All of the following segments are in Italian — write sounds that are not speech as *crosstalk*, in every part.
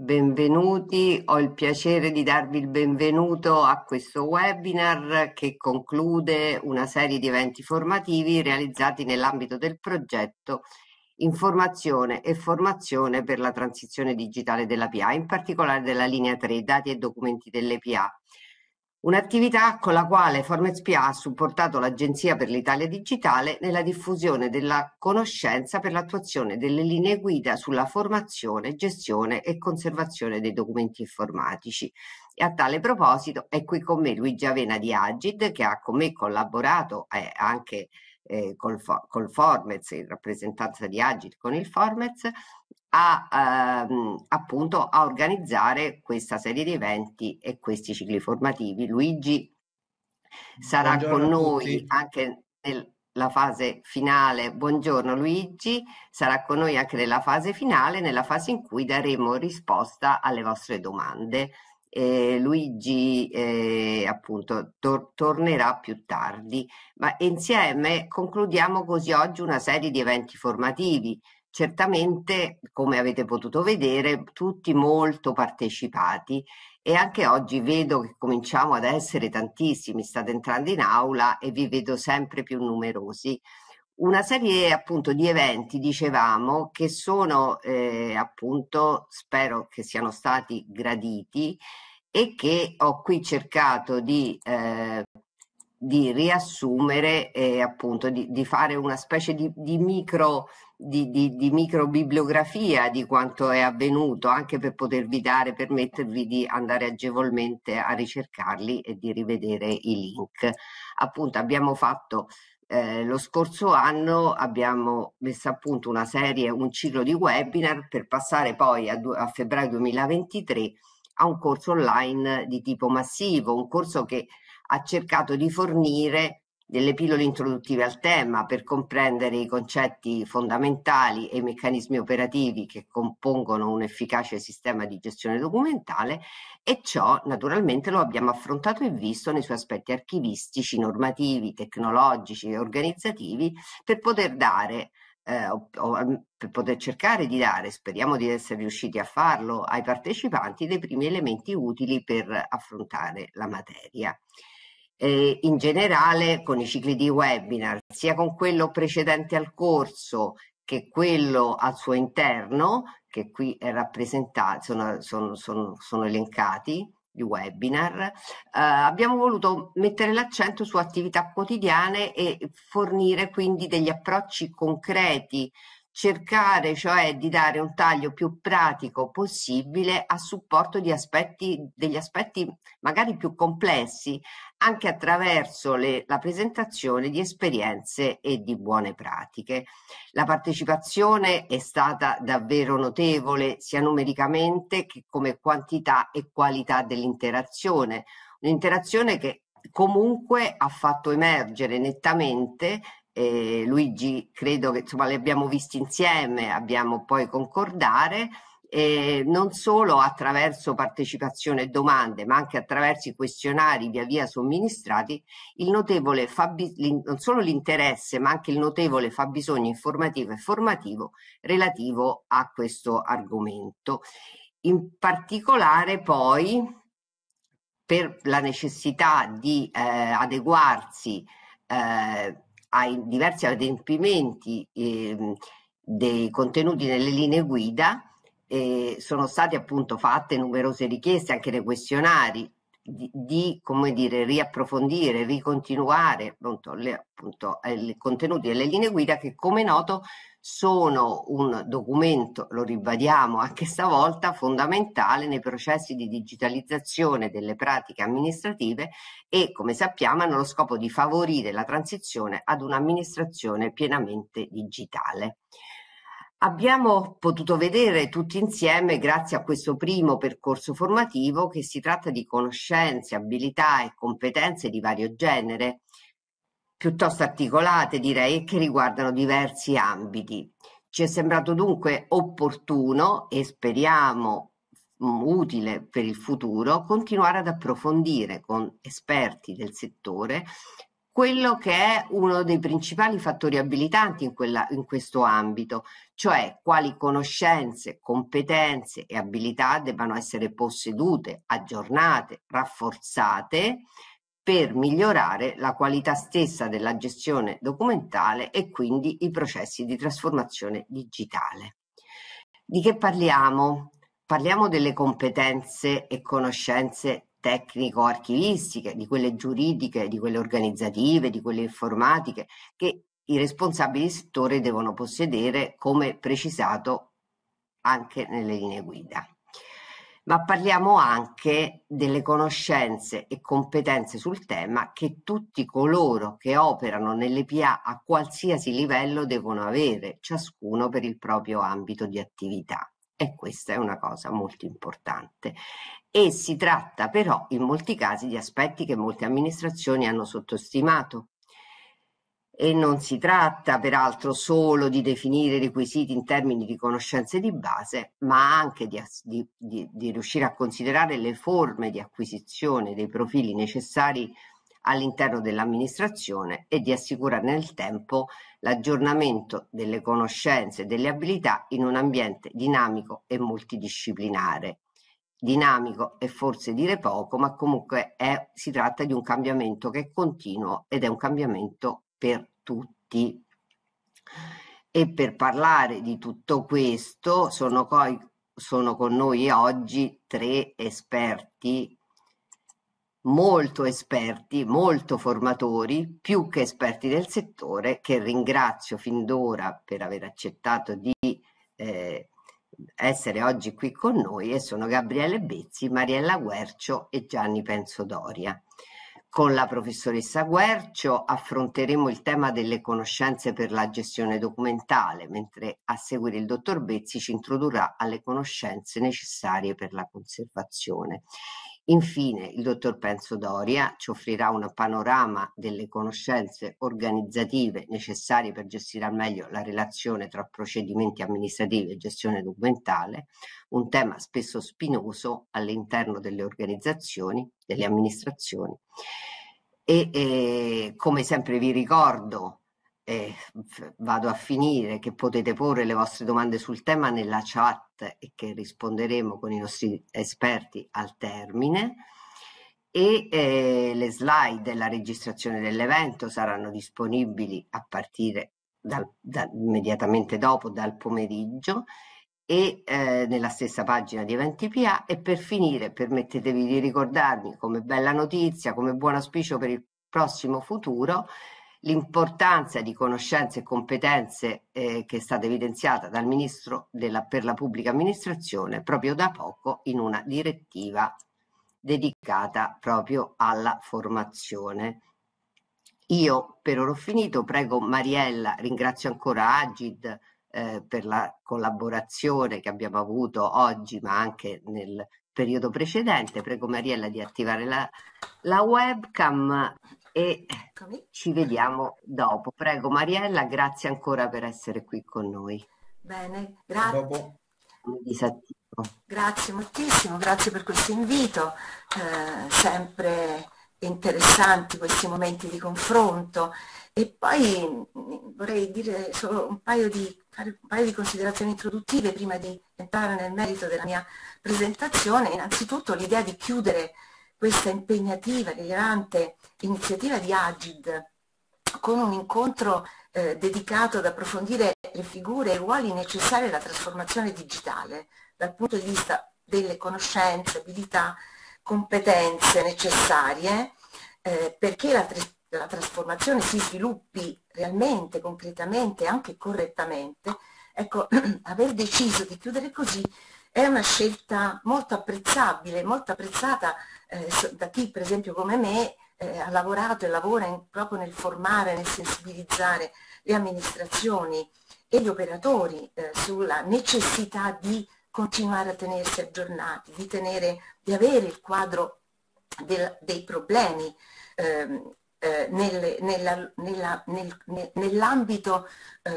benvenuti. Ho il piacere di darvi il benvenuto a questo webinar che conclude una serie di eventi formativi realizzati nell'ambito del progetto Informazione e formazione per la transizione digitale della PA, in particolare della linea 3, dati e documenti delle PA Un'attività con la quale PA ha supportato l'Agenzia per l'Italia Digitale nella diffusione della conoscenza per l'attuazione delle linee guida sulla formazione, gestione e conservazione dei documenti informatici. E a tale proposito è qui con me Luigi Avena di Agid che ha con me collaborato eh, anche eh, col, col Formez, in rappresentanza di Agid con il Formez, a, ehm, appunto a organizzare questa serie di eventi e questi cicli formativi. Luigi sarà Buongiorno con noi anche nella fase finale. Buongiorno Luigi, sarà con noi anche nella fase finale, nella fase in cui daremo risposta alle vostre domande. Eh, Luigi eh, appunto tor tornerà più tardi, ma insieme concludiamo così oggi una serie di eventi formativi certamente, come avete potuto vedere, tutti molto partecipati e anche oggi vedo che cominciamo ad essere tantissimi, state entrando in aula e vi vedo sempre più numerosi. Una serie appunto di eventi, dicevamo, che sono eh, appunto, spero che siano stati graditi e che ho qui cercato di eh, di riassumere e appunto di, di, fare una specie di, di micro di, di, di microbibliografia di quanto è avvenuto anche per potervi dare, permettervi di andare agevolmente a ricercarli e di rivedere i link. Appunto abbiamo fatto eh, lo scorso anno abbiamo messo a punto una serie, un ciclo di webinar per passare poi a, a febbraio 2023 a un corso online di tipo massivo, un corso che ha cercato di fornire delle pillole introduttive al tema per comprendere i concetti fondamentali e i meccanismi operativi che compongono un efficace sistema di gestione documentale e ciò naturalmente lo abbiamo affrontato e visto nei suoi aspetti archivistici, normativi, tecnologici e organizzativi per poter dare eh, o, o, per poter cercare di dare, speriamo di essere riusciti a farlo, ai partecipanti dei primi elementi utili per affrontare la materia eh, in generale con i cicli di webinar, sia con quello precedente al corso che quello al suo interno, che qui è rappresentato, sono, sono, sono, sono elencati, i webinar, eh, abbiamo voluto mettere l'accento su attività quotidiane e fornire quindi degli approcci concreti cercare cioè di dare un taglio più pratico possibile a supporto di aspetti, degli aspetti magari più complessi, anche attraverso le, la presentazione di esperienze e di buone pratiche. La partecipazione è stata davvero notevole sia numericamente che come quantità e qualità dell'interazione, un'interazione che comunque ha fatto emergere nettamente eh, Luigi credo che insomma li abbiamo visti insieme, abbiamo poi concordare eh, non solo attraverso partecipazione e domande, ma anche attraverso i questionari via via somministrati, il notevole non solo l'interesse, ma anche il notevole fabbisogno informativo e formativo relativo a questo argomento. In particolare poi per la necessità di eh, adeguarsi eh, ai diversi adempimenti eh, dei contenuti nelle linee guida eh, sono state appunto fatte numerose richieste anche nei questionari di, di come dire, riapprofondire, ricontinuare appunto, le, appunto, eh, i contenuti delle linee guida che come noto sono un documento, lo ribadiamo anche stavolta, fondamentale nei processi di digitalizzazione delle pratiche amministrative e, come sappiamo, hanno lo scopo di favorire la transizione ad un'amministrazione pienamente digitale. Abbiamo potuto vedere tutti insieme, grazie a questo primo percorso formativo, che si tratta di conoscenze, abilità e competenze di vario genere, piuttosto articolate direi, che riguardano diversi ambiti. Ci è sembrato dunque opportuno e speriamo mm, utile per il futuro continuare ad approfondire con esperti del settore quello che è uno dei principali fattori abilitanti in, quella, in questo ambito, cioè quali conoscenze, competenze e abilità debbano essere possedute, aggiornate, rafforzate per migliorare la qualità stessa della gestione documentale e quindi i processi di trasformazione digitale. Di che parliamo? Parliamo delle competenze e conoscenze tecnico-archivistiche, di quelle giuridiche, di quelle organizzative, di quelle informatiche, che i responsabili di settore devono possedere, come precisato anche nelle linee guida. Ma parliamo anche delle conoscenze e competenze sul tema che tutti coloro che operano nelle PA a qualsiasi livello devono avere, ciascuno per il proprio ambito di attività. E questa è una cosa molto importante. E si tratta però in molti casi di aspetti che molte amministrazioni hanno sottostimato. E non si tratta peraltro solo di definire i requisiti in termini di conoscenze di base, ma anche di, di, di, riuscire a considerare le forme di acquisizione dei profili necessari all'interno dell'amministrazione e di assicurare nel tempo l'aggiornamento delle conoscenze e delle abilità in un ambiente dinamico e multidisciplinare. Dinamico è forse dire poco, ma comunque è, si tratta di un cambiamento che è continuo ed è un cambiamento per tutti. E per parlare di tutto questo sono, poi, sono con noi oggi tre esperti molto esperti, molto formatori, più che esperti del settore, che ringrazio fin d'ora per aver accettato di eh, essere oggi qui con noi e sono Gabriele Bezzi, Mariella Guercio e Gianni Pensodoria. Con la professoressa Guercio affronteremo il tema delle conoscenze per la gestione documentale, mentre a seguire il dottor Bezzi ci introdurrà alle conoscenze necessarie per la conservazione. Infine, il dottor Penso Doria ci offrirà un panorama delle conoscenze organizzative necessarie per gestire al meglio la relazione tra procedimenti amministrativi e gestione documentale, un tema spesso spinoso all'interno delle organizzazioni, delle amministrazioni. E eh, come sempre vi ricordo eh, vado a finire, che potete porre le vostre domande sul tema nella chat e che risponderemo con i nostri esperti al termine. E eh, le slide e la registrazione dell'evento saranno disponibili a partire dal, da, immediatamente dopo dal pomeriggio e eh, nella stessa pagina di Eventi PA e per finire permettetevi di ricordarmi come bella notizia, come buon auspicio per il prossimo futuro l'importanza di conoscenze e competenze eh, che è stata evidenziata dal Ministro della, per la Pubblica Amministrazione proprio da poco in una direttiva dedicata proprio alla formazione. Io per ora ho finito, prego Mariella, ringrazio ancora Agid eh, per la collaborazione che abbiamo avuto oggi ma anche nel periodo precedente, prego Mariella di attivare la, la webcam e ci vediamo dopo. Prego Mariella, grazie ancora per essere qui con noi. Bene, grazie. Grazie moltissimo, grazie per questo invito, eh, sempre interessanti questi momenti di confronto e poi mm, vorrei dire solo un paio di, fare un paio di considerazioni introduttive prima di entrare nel merito della mia presentazione. Innanzitutto l'idea di chiudere questa impegnativa, rilevante iniziativa di Agid con un incontro eh, dedicato ad approfondire le figure e i ruoli necessari alla trasformazione digitale dal punto di vista delle conoscenze, abilità, competenze necessarie eh, perché la, la trasformazione si sviluppi realmente, concretamente e anche correttamente, ecco, *clears throat* aver deciso di chiudere così è una scelta molto apprezzabile, molto apprezzata eh, da chi per esempio come me eh, ha lavorato e lavora in, proprio nel formare, nel sensibilizzare le amministrazioni e gli operatori eh, sulla necessità di continuare a tenersi aggiornati, di, tenere, di avere il quadro del, dei problemi ehm, eh, nel, nell'ambito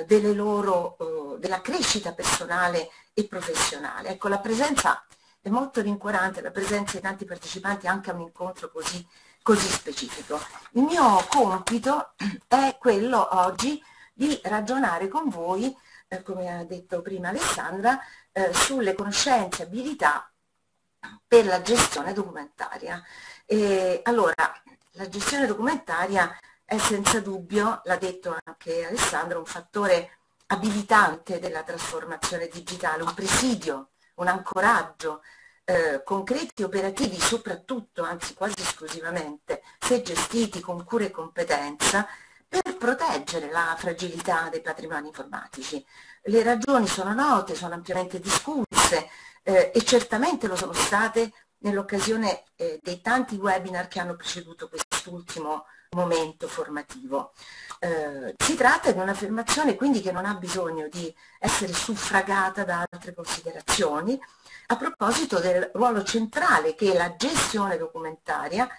delle loro, eh, della crescita personale e professionale. Ecco, la presenza è molto rincuorante, la presenza di tanti partecipanti anche a un incontro così così specifico. Il mio compito è quello oggi di ragionare con voi, eh, come ha detto prima Alessandra, eh, sulle conoscenze e abilità per la gestione documentaria. E, allora, la gestione documentaria è senza dubbio, l'ha detto anche Alessandro, un fattore abilitante della trasformazione digitale, un presidio, un ancoraggio eh, concreti operativi soprattutto, anzi quasi esclusivamente, se gestiti con cura e competenza, per proteggere la fragilità dei patrimoni informatici. Le ragioni sono note, sono ampiamente discusse eh, e certamente lo sono state nell'occasione eh, dei tanti webinar che hanno preceduto quest'ultimo momento formativo. Eh, si tratta di un'affermazione quindi che non ha bisogno di essere suffragata da altre considerazioni a proposito del ruolo centrale che la gestione documentaria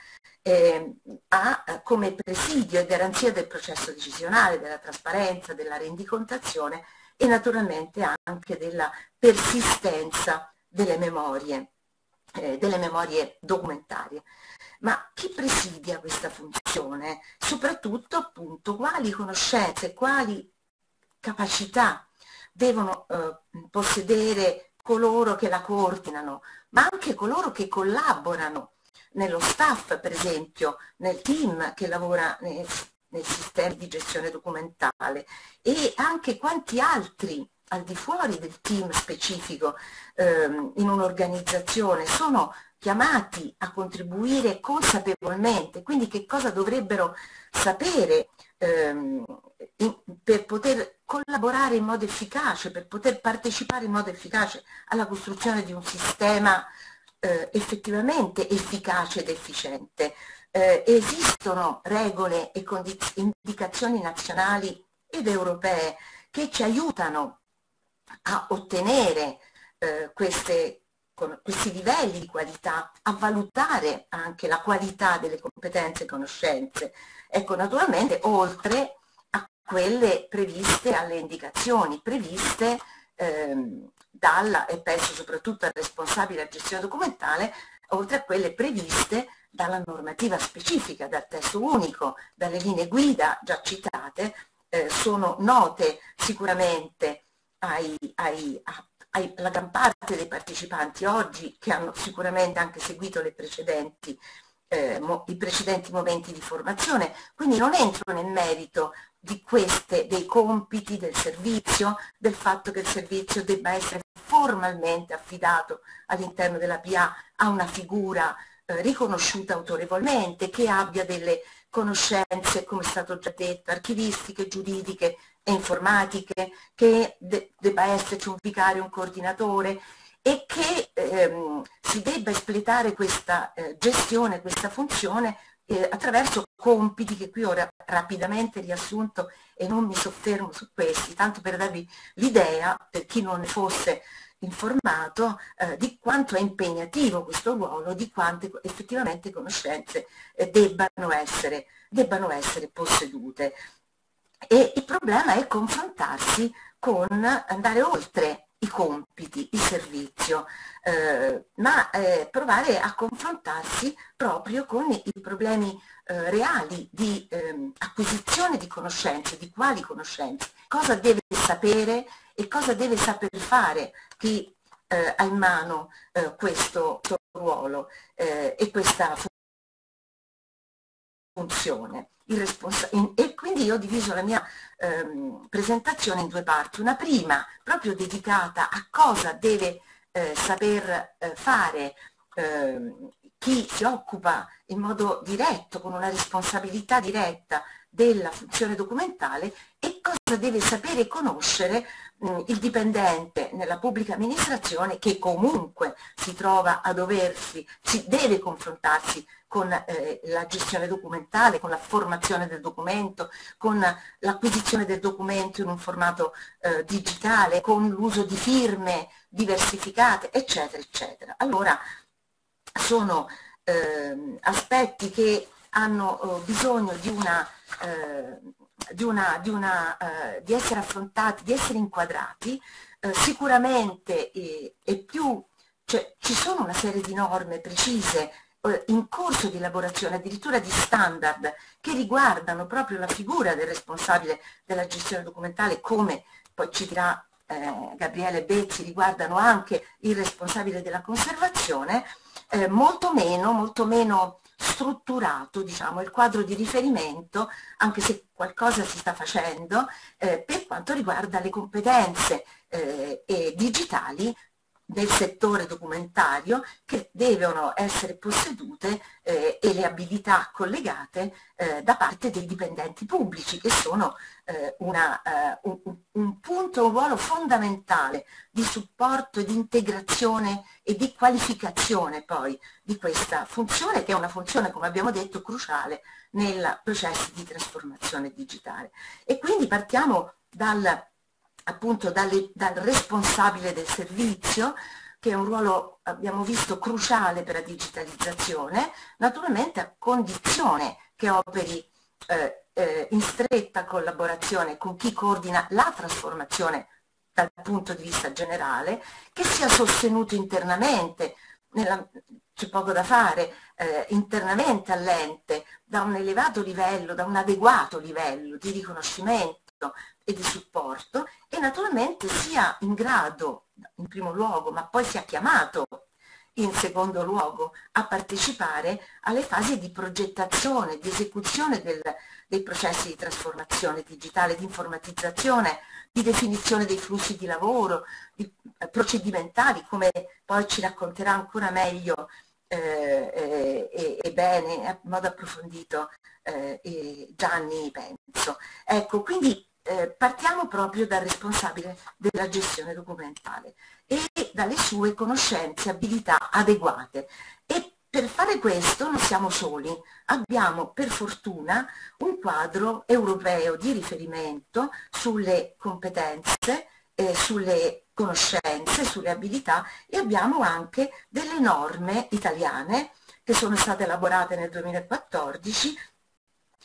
eh, ha come presidio e garanzia del processo decisionale, della trasparenza, della rendicontazione e naturalmente anche della persistenza delle memorie, eh, delle memorie documentarie. Ma chi presidia questa funzione? Soprattutto appunto quali conoscenze, quali capacità devono eh, possedere coloro che la coordinano, ma anche coloro che collaborano nello staff, per esempio, nel team che lavora nel, nel sistema di gestione documentale e anche quanti altri al di fuori del team specifico ehm, in un'organizzazione sono chiamati a contribuire consapevolmente, quindi che cosa dovrebbero sapere ehm, in, per poter collaborare in modo efficace, per poter partecipare in modo efficace alla costruzione di un sistema eh, effettivamente efficace ed efficiente. Eh, esistono regole e indicazioni nazionali ed europee che ci aiutano a ottenere eh, queste con questi livelli di qualità, a valutare anche la qualità delle competenze e conoscenze. Ecco, naturalmente, oltre a quelle previste alle indicazioni, previste ehm, dalla, e penso soprattutto al responsabile della gestione documentale, oltre a quelle previste dalla normativa specifica, dal testo unico, dalle linee guida già citate, eh, sono note sicuramente ai, ai, a alla gran parte dei partecipanti oggi che hanno sicuramente anche seguito precedenti, eh, mo, i precedenti momenti di formazione, quindi non entro nel merito di queste, dei compiti del servizio, del fatto che il servizio debba essere formalmente affidato all'interno della PA a una figura eh, riconosciuta autorevolmente, che abbia delle conoscenze, come è stato già detto, archivistiche, giuridiche informatiche, che de debba esserci un vicario, un coordinatore e che ehm, si debba espletare questa eh, gestione, questa funzione eh, attraverso compiti che qui ho ra rapidamente riassunto e non mi soffermo su questi, tanto per darvi l'idea, per chi non ne fosse informato, eh, di quanto è impegnativo questo ruolo, di quante effettivamente conoscenze eh, debbano, essere, debbano essere possedute. E il problema è confrontarsi con andare oltre i compiti, il servizio, eh, ma eh, provare a confrontarsi proprio con i problemi eh, reali di ehm, acquisizione di conoscenze, di quali conoscenze, cosa deve sapere e cosa deve saper fare chi eh, ha in mano eh, questo ruolo eh, e questa funzione e quindi io ho diviso la mia ehm, presentazione in due parti. Una prima proprio dedicata a cosa deve eh, saper eh, fare eh, chi si occupa in modo diretto, con una responsabilità diretta della funzione documentale e cosa deve sapere e conoscere il dipendente nella pubblica amministrazione che comunque si trova a doversi, si deve confrontarsi con eh, la gestione documentale, con la formazione del documento, con l'acquisizione del documento in un formato eh, digitale, con l'uso di firme diversificate, eccetera, eccetera. Allora, sono eh, aspetti che hanno oh, bisogno di, una, eh, di, una, di, una, eh, di, essere affrontati, di essere inquadrati, eh, sicuramente e più, cioè, ci sono una serie di norme precise eh, in corso di elaborazione addirittura di standard che riguardano proprio la figura del responsabile della gestione documentale, come poi ci dirà eh, Gabriele Bezzi, riguardano anche il responsabile della conservazione, eh, molto meno, molto meno strutturato diciamo, il quadro di riferimento, anche se qualcosa si sta facendo, eh, per quanto riguarda le competenze eh, digitali del settore documentario che devono essere possedute eh, e le abilità collegate eh, da parte dei dipendenti pubblici che sono eh, una, eh, un, un, punto, un ruolo fondamentale di supporto di integrazione e di qualificazione poi di questa funzione che è una funzione come abbiamo detto cruciale nei processi di trasformazione digitale. E quindi partiamo dal appunto dalle, dal responsabile del servizio, che è un ruolo, abbiamo visto, cruciale per la digitalizzazione, naturalmente a condizione che operi eh, eh, in stretta collaborazione con chi coordina la trasformazione dal punto di vista generale, che sia sostenuto internamente, c'è poco da fare, eh, internamente all'ente, da un elevato livello, da un adeguato livello di riconoscimento e di supporto e naturalmente sia in grado, in primo luogo, ma poi sia chiamato in secondo luogo a partecipare alle fasi di progettazione, di esecuzione del, dei processi di trasformazione digitale, di informatizzazione, di definizione dei flussi di lavoro, di, eh, procedimentali, come poi ci racconterà ancora meglio eh, eh, e, bene, in modo approfondito eh, Gianni Penso. Ecco, quindi eh, partiamo proprio dal responsabile della gestione documentale e dalle sue conoscenze, abilità adeguate. E per fare questo non siamo soli, abbiamo per fortuna un quadro europeo di riferimento sulle competenze, eh, sulle conoscenze, sulle abilità e abbiamo anche delle norme italiane che sono state elaborate nel 2014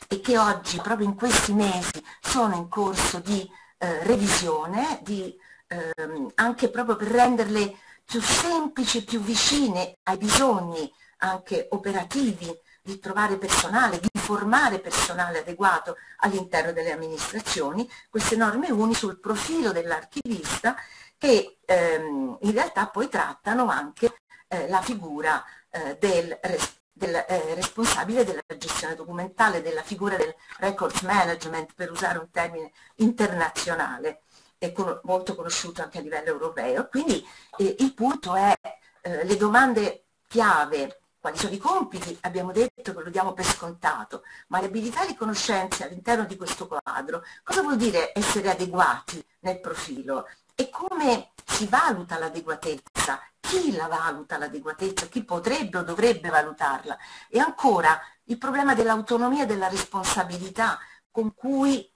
e che oggi, proprio in questi mesi, sono in corso di eh, revisione, di, ehm, anche proprio per renderle più semplici, più vicine ai bisogni anche operativi di trovare personale, di formare personale adeguato all'interno delle amministrazioni, queste norme uni sul profilo dell'archivista che ehm, in realtà poi trattano anche eh, la figura eh, del responsabile del eh, responsabile della gestione documentale, della figura del records management, per usare un termine internazionale e con, molto conosciuto anche a livello europeo. Quindi eh, il punto è eh, le domande chiave, quali sono i compiti, abbiamo detto che lo diamo per scontato, ma le abilità e le conoscenze all'interno di questo quadro, cosa vuol dire essere adeguati nel profilo e come si valuta l'adeguatezza? Chi la valuta l'adeguatezza, chi potrebbe o dovrebbe valutarla. E ancora il problema dell'autonomia e della responsabilità con cui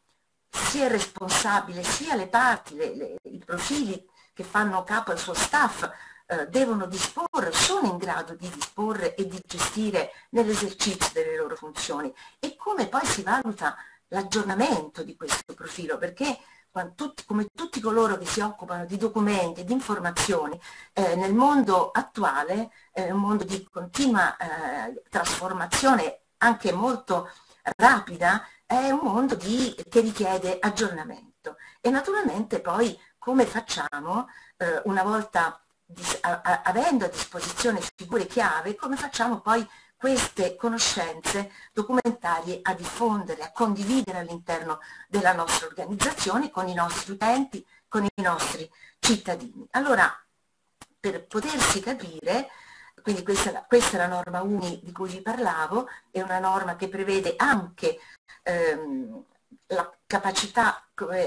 sia il responsabile, sia le parti, le, le, i profili che fanno capo al suo staff eh, devono disporre, sono in grado di disporre e di gestire nell'esercizio delle loro funzioni. E come poi si valuta l'aggiornamento di questo profilo, perché tutti, come tutti coloro che si occupano di documenti, di informazioni, eh, nel mondo attuale, eh, un mondo di continua eh, trasformazione anche molto rapida, è un mondo di, che richiede aggiornamento. E naturalmente poi come facciamo, eh, una volta a, a, avendo a disposizione figure chiave, come facciamo poi queste conoscenze documentarie a diffondere, a condividere all'interno della nostra organizzazione con i nostri utenti, con i nostri cittadini. Allora, per potersi capire, quindi questa, questa, è la norma UNI di cui vi parlavo, è una norma che prevede anche ehm, la capacità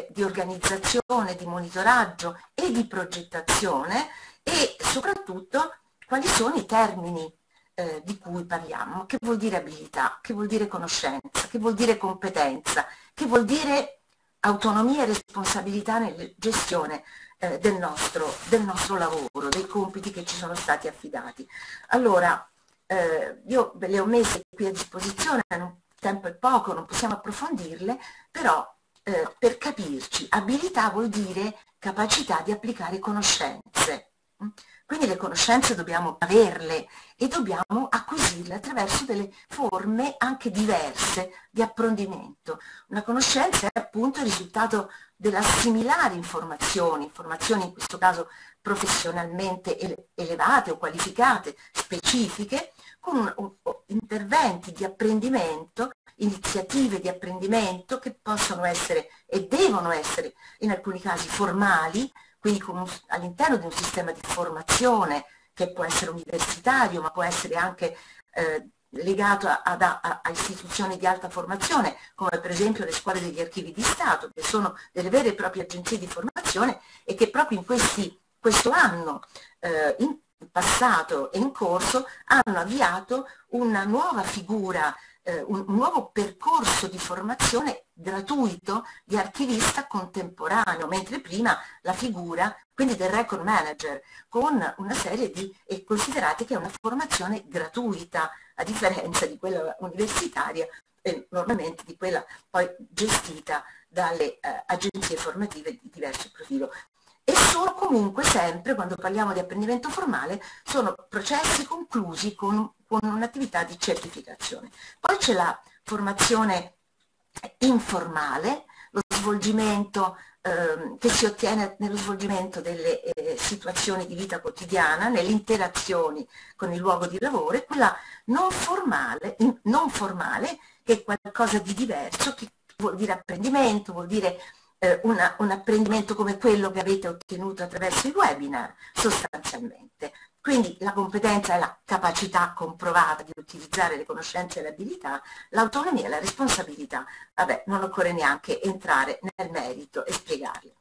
di organizzazione, di monitoraggio e di progettazione e soprattutto quali sono i termini eh, di cui parliamo. Che vuol dire abilità? Che vuol dire conoscenza? Che vuol dire competenza? Che vuol dire autonomia e responsabilità nella gestione eh, del, nostro, del, nostro, lavoro, dei compiti che ci sono stati affidati. Allora, eh, io ve le ho messe qui a disposizione, il tempo è poco, non possiamo approfondirle, però eh, per capirci, abilità vuol dire capacità di applicare conoscenze Quindi le conoscenze dobbiamo averle e dobbiamo acquisirle attraverso delle forme anche diverse di approfondimento. Una conoscenza è appunto il risultato dell'assimilare informazioni, informazioni in questo caso professionalmente elevate o qualificate, specifiche, con interventi di apprendimento, iniziative di apprendimento che possono essere e devono essere in alcuni casi formali, quindi all'interno di un sistema di formazione che può essere universitario, ma può essere anche eh, legato a, a, a, istituzioni di alta formazione, come per esempio le scuole degli archivi di Stato, che sono delle vere e proprie agenzie di formazione e che proprio in questi, questo anno, eh, in passato e in corso, hanno avviato una nuova figura eh, un, un, nuovo percorso di formazione gratuito di archivista contemporaneo, mentre prima la figura, quindi del record manager, con una serie di, e considerate che è una formazione gratuita, a differenza di quella universitaria e normalmente di quella poi gestita dalle eh, agenzie formative di diverso profilo e sono comunque sempre, quando parliamo di apprendimento formale, sono processi conclusi con, con un'attività di certificazione. Poi c'è la formazione informale, lo svolgimento eh, che si ottiene nello svolgimento delle eh, situazioni di vita quotidiana, nelle interazioni con il luogo di lavoro, e quella non formale, non formale che è qualcosa di diverso, che vuol dire apprendimento, vuol dire eh, una, un apprendimento come quello che avete ottenuto attraverso i webinar, sostanzialmente. Quindi la competenza è la capacità comprovata di utilizzare le conoscenze e le abilità, l'autonomia e la responsabilità. Vabbè, non occorre neanche entrare nel merito e spiegarle.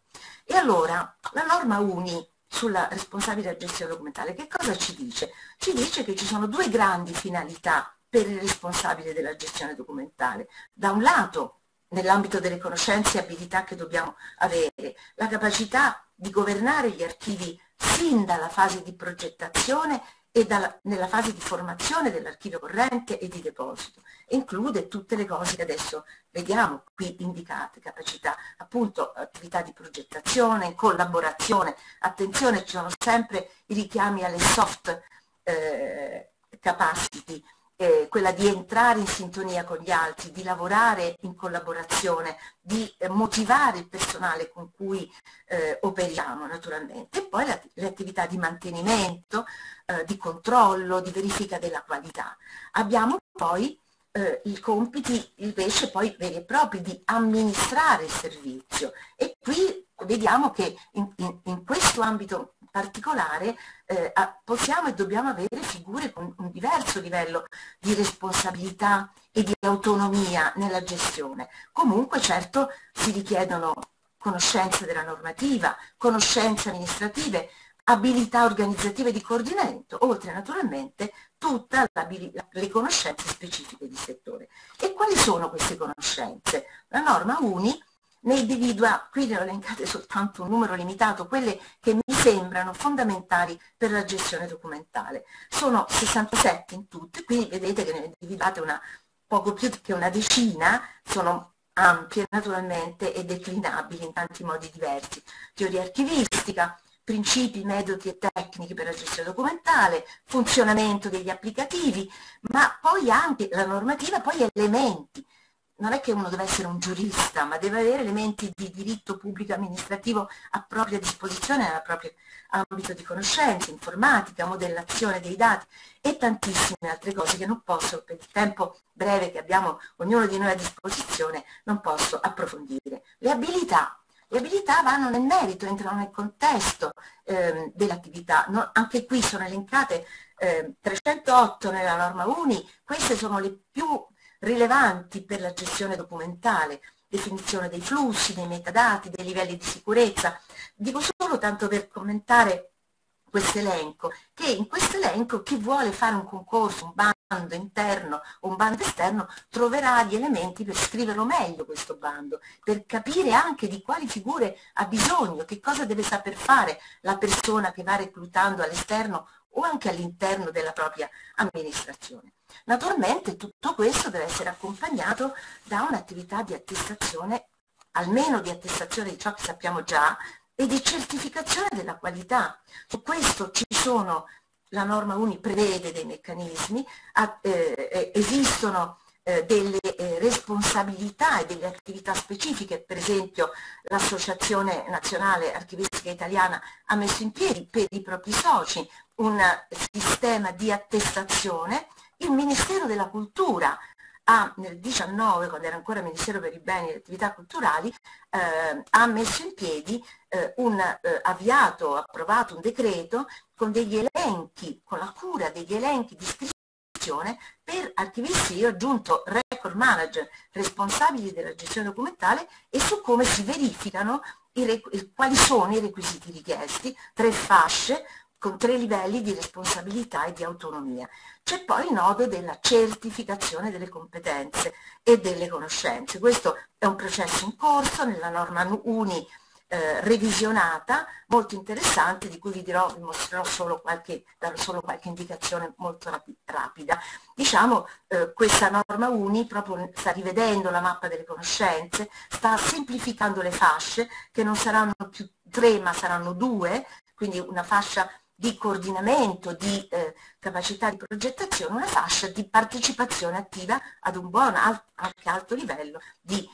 E allora, la norma UNI sulla responsabile gestione documentale, che cosa ci dice? Ci dice che ci sono due grandi finalità per il responsabile della gestione documentale. Da un lato nell'ambito delle conoscenze e abilità che dobbiamo avere, la capacità di governare gli archivi sin dalla fase di progettazione e dalla, nella fase di formazione dell'archivio corrente e di deposito. Include tutte le cose che adesso vediamo qui indicate, capacità, appunto attività di progettazione, collaborazione, attenzione ci sono sempre i richiami alle soft eh, capacity, eh, quella di entrare in sintonia con gli altri, di lavorare in collaborazione, di eh, motivare il personale con cui eh, operiamo naturalmente, e poi la, le attività di mantenimento, eh, di controllo, di verifica della qualità. Abbiamo poi eh, i compiti invece poi veri e propri di amministrare il servizio e qui vediamo che in, in, in questo ambito particolare eh, possiamo e dobbiamo avere figure con un diverso livello di responsabilità e di autonomia nella gestione. Comunque certo si richiedono conoscenze della normativa, conoscenze amministrative, abilità organizzative di coordinamento, oltre naturalmente tutte le conoscenze specifiche di settore. E quali sono queste conoscenze? La norma UNI ne individua, qui ne ho elencate soltanto un numero limitato, quelle che mi sembrano fondamentali per la gestione documentale. Sono 67 in tutte, qui vedete che ne individuate una, poco più che una decina, sono ampie naturalmente e declinabili in tanti modi diversi. Teoria archivistica, principi, metodi e tecniche per la gestione documentale, funzionamento degli applicativi, ma poi anche la normativa, poi elementi non è che uno deve essere un giurista, ma deve avere elementi di diritto pubblico amministrativo a propria disposizione nel proprio ambito di conoscenza, informatica, modellazione dei dati e tantissime altre cose che non posso, per il tempo breve che abbiamo ognuno di noi a disposizione, non posso approfondire. Le abilità. Le abilità vanno nel merito, entrano nel contesto eh, dell'attività. No, anche qui sono elencate eh, 308 nella norma UNI, queste sono le più rilevanti per la gestione documentale, definizione dei flussi, dei metadati, dei livelli di sicurezza. Dico solo tanto per commentare questo elenco, che in questo elenco chi vuole fare un concorso, un bando interno o un bando esterno, troverà gli elementi per scriverlo meglio questo bando, per capire anche di quali figure ha bisogno, che cosa deve saper fare la persona che va reclutando all'esterno o anche all'interno della propria amministrazione. Naturalmente tutto questo deve essere accompagnato da un'attività di attestazione, almeno di attestazione di ciò che sappiamo già, e di certificazione della qualità. Su questo ci sono, la norma UNI prevede dei meccanismi, eh, esistono eh, delle eh, responsabilità e delle attività specifiche, per esempio l'Associazione Nazionale Archivistica Italiana ha messo in piedi per i propri soci un sistema di attestazione, il Ministero della Cultura ha nel 19, quando era ancora Ministero per i beni e le attività culturali, eh, ha messo in piedi eh, un eh, avviato, approvato un decreto con degli elenchi, con la cura degli elenchi di iscrizione per archivisti io ho aggiunto record manager responsabili della gestione documentale e su come si verificano i, quali sono i requisiti richiesti, tre fasce con tre livelli di responsabilità e di autonomia. C'è poi il nodo della certificazione delle competenze e delle conoscenze. Questo è un processo in corso nella norma UNI eh, revisionata, molto interessante, di cui vi dirò, vi mostrerò solo qualche, darò solo qualche indicazione molto rapi rapida. Diciamo, eh, questa norma UNI proprio sta rivedendo la mappa delle conoscenze, sta semplificando le fasce, che non saranno più tre ma saranno due, quindi una fascia di coordinamento, di eh, capacità di progettazione, una fascia di partecipazione attiva ad un buon, anche alto livello di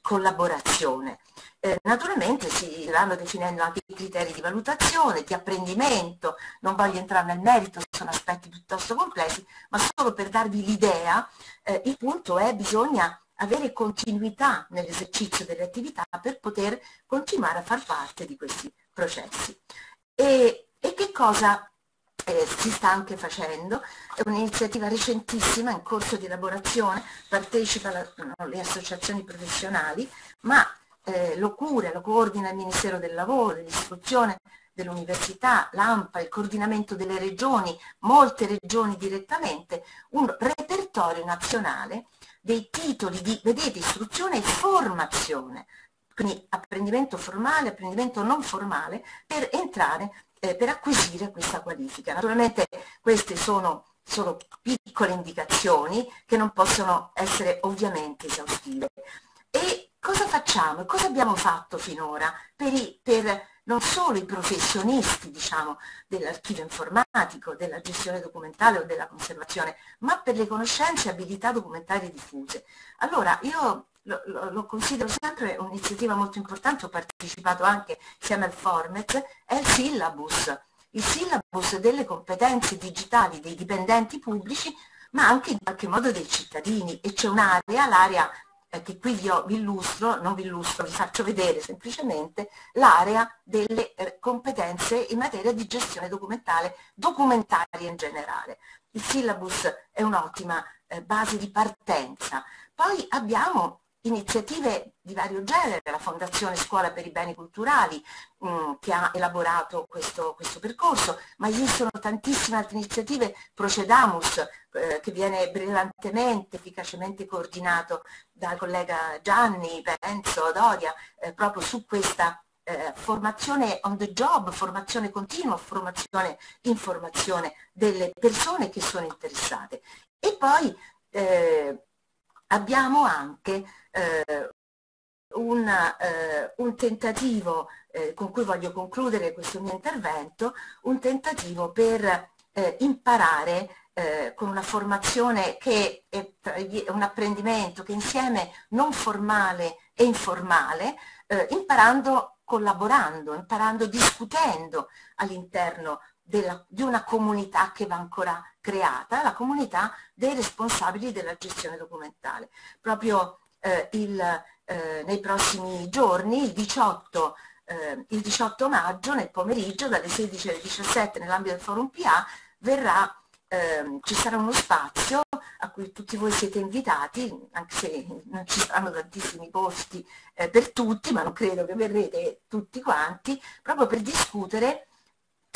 collaborazione. Eh, naturalmente si vanno definendo anche i criteri di valutazione, di apprendimento, non voglio entrare nel merito, sono aspetti piuttosto complessi, ma solo per darvi l'idea, eh, il punto è bisogna avere continuità nell'esercizio delle attività per poter continuare a far parte di questi processi. E, e che cosa eh, si sta anche facendo, è un'iniziativa recentissima in corso di elaborazione, partecipano le associazioni professionali, ma eh, lo cura, lo coordina il Ministero del Lavoro, dell'Istruzione, dell'Università, l'AMPA, il coordinamento delle regioni, molte regioni direttamente, un repertorio nazionale dei titoli di, vedete, istruzione e formazione, quindi apprendimento formale, apprendimento non formale, per entrare eh, per acquisire questa qualifica. Naturalmente queste sono solo piccole indicazioni che non possono essere ovviamente esaustive. E cosa facciamo? Cosa abbiamo fatto finora per, i, per non solo i professionisti diciamo, dell'archivio informatico, della gestione documentale o della conservazione, ma per le conoscenze e abilità documentarie diffuse. Allora, io lo, lo, lo, considero sempre un'iniziativa molto importante, ho partecipato anche insieme al Formet, è il syllabus, il syllabus delle competenze digitali dei dipendenti pubblici, ma anche in qualche modo dei cittadini e c'è un'area, l'area eh, che qui vi, ho, vi, illustro, non vi illustro, vi faccio vedere semplicemente l'area delle eh, competenze in materia di gestione documentale, documentaria in generale. Il syllabus è un'ottima eh, base di partenza. Poi abbiamo iniziative di vario genere, la Fondazione Scuola per i Beni Culturali mh, mm, che ha elaborato questo, questo, percorso, ma esistono tantissime altre iniziative, Procedamus eh, che viene brillantemente, efficacemente coordinato dal collega Gianni, Penzo, Doria, eh, proprio su questa eh, formazione on the job, formazione continua, formazione, informazione delle persone che sono interessate. E poi eh, abbiamo anche eh, un, eh, un, tentativo eh, con cui voglio concludere questo mio intervento, un tentativo per eh, imparare eh, con una formazione che è un apprendimento che insieme non formale e informale, eh, imparando collaborando, imparando, discutendo all'interno della, di una comunità che va ancora creata, la comunità dei responsabili della gestione documentale. Proprio eh, il, eh, nei prossimi giorni, il 18, eh, il 18, maggio, nel pomeriggio, dalle 16 alle 17, nell'ambito del Forum PA, verrà, ehm, ci sarà uno spazio a cui tutti voi siete invitati, anche se non ci saranno tantissimi posti eh, per tutti, ma non credo che verrete tutti quanti, proprio per discutere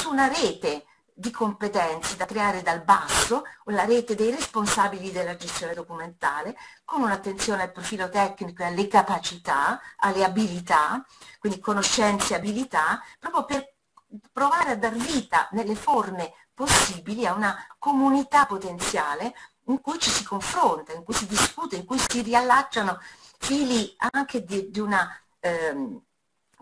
su una rete di competenze da creare dal basso, la rete dei responsabili della gestione documentale, con un'attenzione al profilo tecnico e alle capacità, alle abilità, quindi conoscenze e abilità, proprio per provare a dar vita nelle forme possibili a una comunità potenziale in cui ci si confronta, in cui si discute, in cui si riallacciano fili anche di, di una... Ehm,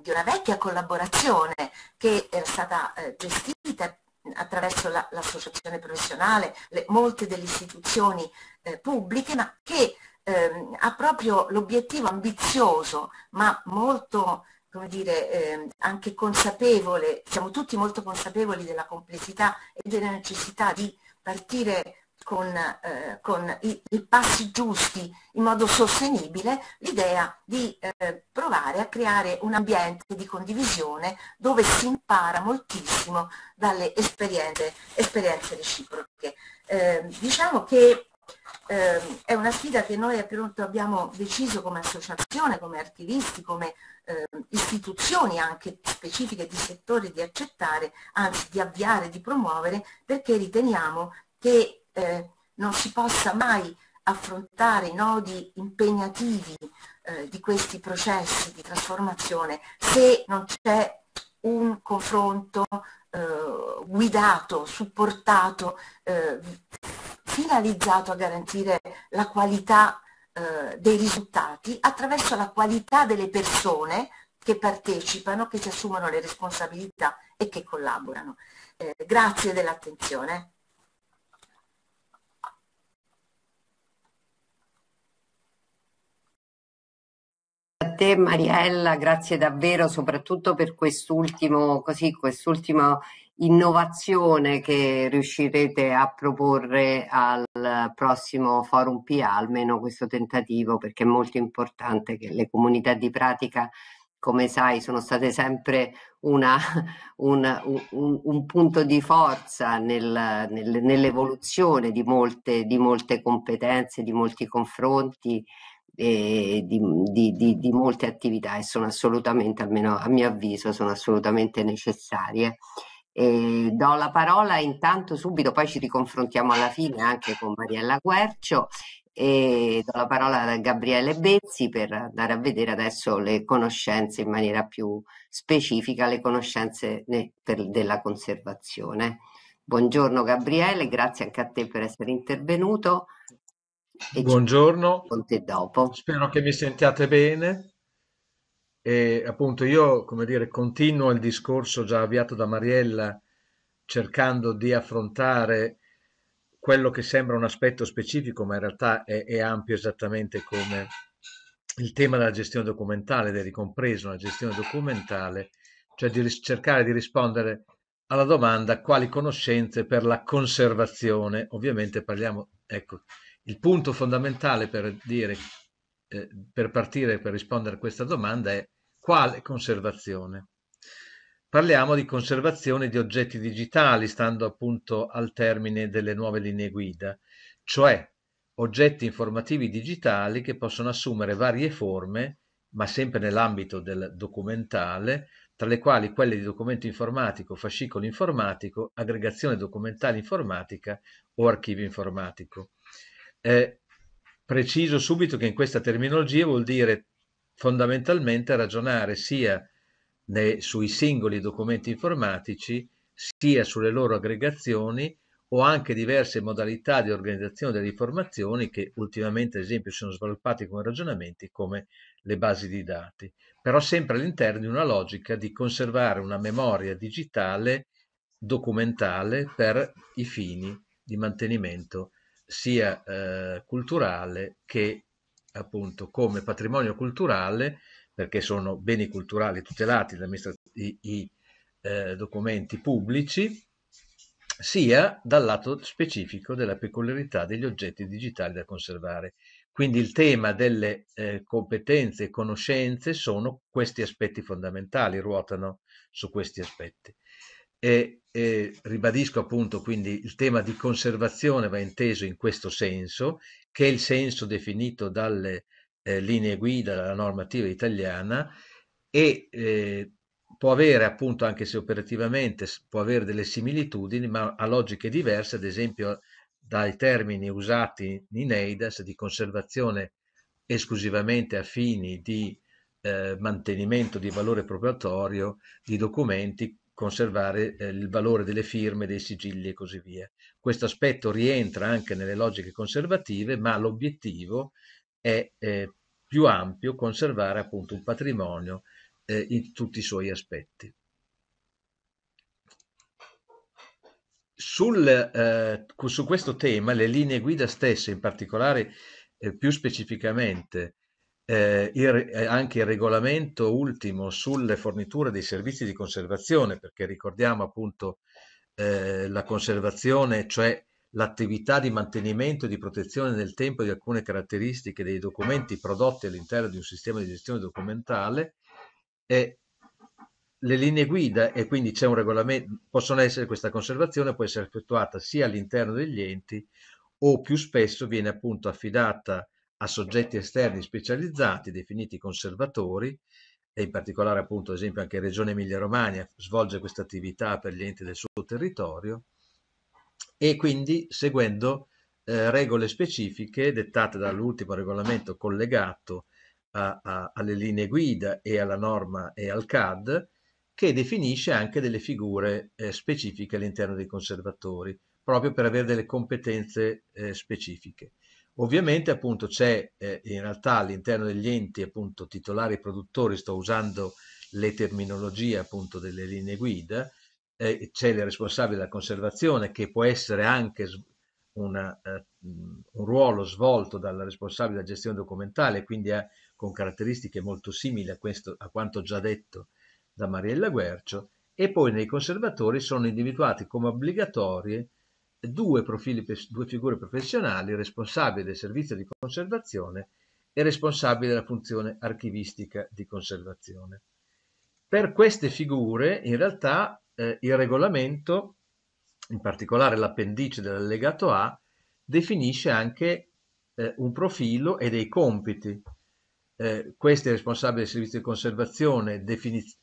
di una vecchia collaborazione che era stata eh, gestita attraverso la, l'associazione professionale, le, molte delle istituzioni eh, pubbliche, ma che ehm, ha proprio l'obiettivo ambizioso, ma molto come dire, eh, anche consapevole, siamo tutti molto consapevoli della complessità e della necessità di partire con, eh, con i, i, passi giusti in modo sostenibile, l'idea di eh, provare a creare un ambiente di condivisione dove si impara moltissimo dalle esperienze, esperienze reciproche. Eh, diciamo che eh, è una sfida che noi appunto abbiamo deciso come associazione, come archivisti, come eh, istituzioni anche specifiche di settori di accettare, anzi di avviare, di promuovere, perché riteniamo che eh, non si possa mai affrontare i nodi impegnativi eh, di questi processi di trasformazione se non c'è un confronto eh, guidato, supportato, eh, finalizzato a garantire la qualità eh, dei risultati attraverso la qualità delle persone che partecipano, che si assumono le responsabilità e che collaborano. Eh, grazie dell'attenzione. A te Mariella, grazie davvero soprattutto per quest'ultimo, così, quest'ultima innovazione che riuscirete a proporre al prossimo forum PA, almeno questo tentativo, perché è molto importante che le comunità di pratica, come sai, sono state sempre una, un, un, un, punto di forza nel, nel, nell'evoluzione di molte, di molte competenze, di molti confronti e di, di, di, di, molte attività e sono assolutamente, almeno a mio avviso, sono assolutamente necessarie. E do la parola intanto subito, poi ci riconfrontiamo alla fine anche con Mariella Quercio e do la parola a Gabriele Bezzi per andare a vedere adesso le conoscenze in maniera più specifica, le conoscenze per, della conservazione. Buongiorno Gabriele, grazie anche a te per essere intervenuto. Buongiorno, spero che mi sentiate bene. E appunto io, come dire, continuo il discorso già avviato da Mariella cercando di affrontare quello che sembra un aspetto specifico, ma in realtà è, è ampio esattamente come il tema della gestione documentale ed è ricompreso nella gestione documentale, cioè di cercare di rispondere alla domanda quali conoscenze per la conservazione. Ovviamente parliamo, ecco, il punto fondamentale per dire, eh, per partire per rispondere a questa domanda è quale conservazione? Parliamo di conservazione di oggetti digitali, stando appunto al termine delle nuove linee guida, cioè oggetti informativi digitali che possono assumere varie forme, ma sempre nell'ambito del documentale, tra le quali quelle di documento informatico, fascicolo informatico, aggregazione documentale informatica o archivio informatico. Eh, preciso subito che in questa terminologia vuol dire fondamentalmente ragionare sia nei, sui singoli documenti informatici, sia sulle loro aggregazioni o anche diverse modalità di organizzazione delle informazioni che ultimamente, ad esempio, sono sviluppati come ragionamenti come le basi di dati, però sempre all'interno di una logica di conservare una memoria digitale documentale per i fini di mantenimento sia eh, culturale che appunto come patrimonio culturale, perché sono beni culturali tutelati dai i, eh, documenti pubblici, sia dal lato specifico della peculiarità degli oggetti digitali da conservare. Quindi il tema delle eh, competenze e conoscenze sono questi aspetti fondamentali, ruotano su questi aspetti e, e ribadisco appunto quindi il tema di conservazione va inteso in questo senso, che è il senso definito dalle eh, linee guida dalla normativa italiana e eh, può avere appunto anche se operativamente può avere delle similitudini ma ha logiche diverse ad esempio dai termini usati in EIDAS di conservazione esclusivamente a fini di eh, mantenimento di valore proprietario di documenti conservare eh, il valore delle firme, dei sigilli e così via. Questo aspetto rientra anche nelle logiche conservative, ma l'obiettivo è eh, più ampio, conservare appunto un patrimonio eh, in tutti i suoi aspetti. Sul, eh, su questo tema, le linee guida stesse, in particolare eh, più specificamente eh, il, eh, anche il regolamento ultimo sulle forniture dei servizi di conservazione, perché ricordiamo appunto eh, la conservazione, cioè l'attività di mantenimento e di protezione nel tempo di alcune caratteristiche dei documenti prodotti all'interno di un sistema di gestione documentale, e le linee guida e quindi c'è un regolamento, possono essere questa conservazione può essere effettuata sia all'interno degli enti o più spesso viene appunto affidata a soggetti esterni specializzati definiti conservatori e in particolare appunto ad esempio anche Regione Emilia-Romagna svolge questa attività per gli enti del suo territorio e quindi seguendo eh, regole specifiche dettate dall'ultimo regolamento collegato a, a, alle linee guida e alla norma e al CAD che definisce anche delle figure eh, specifiche all'interno dei conservatori proprio per avere delle competenze eh, specifiche. Ovviamente appunto c'è eh, in realtà all'interno degli enti appunto titolari e produttori, sto usando le terminologie appunto delle linee guida, eh, c'è il responsabile della conservazione che può essere anche una, eh, un ruolo svolto dal responsabile della gestione documentale, quindi ha, con caratteristiche molto simili a, questo, a quanto già detto da Mariella Guercio, e poi nei conservatori sono individuati come obbligatorie due, profili, due figure professionali, responsabile del servizio di conservazione e responsabile della funzione archivistica di conservazione. Per queste figure, in realtà, eh, il regolamento, in particolare l'appendice dell'allegato A, definisce anche eh, un profilo e dei compiti. Eh, questi responsabili del servizio di conservazione,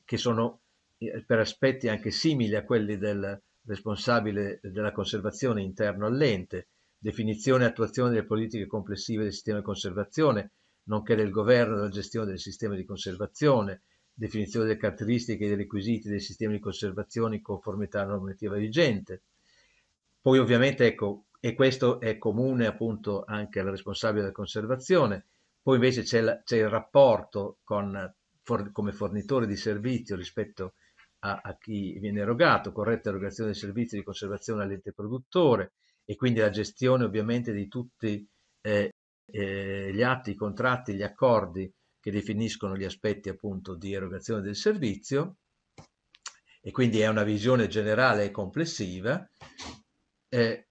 che sono eh, per aspetti anche simili a quelli del, responsabile della conservazione interno all'ente, definizione e attuazione delle politiche complessive del sistema di conservazione, nonché del governo e della gestione del sistema di conservazione, definizione delle caratteristiche e dei requisiti del sistema di conservazione in conformità alla normativa vigente. Poi ovviamente, ecco, e questo è comune appunto anche al responsabile della conservazione, poi invece c'è, il rapporto con, for, come fornitore di servizio rispetto a a, chi viene erogato, corretta erogazione dei servizi di conservazione all'ente produttore e quindi la gestione ovviamente di tutti eh, eh, gli atti, i contratti, gli accordi che definiscono gli aspetti appunto di erogazione del servizio e quindi è una visione generale e complessiva. Eh,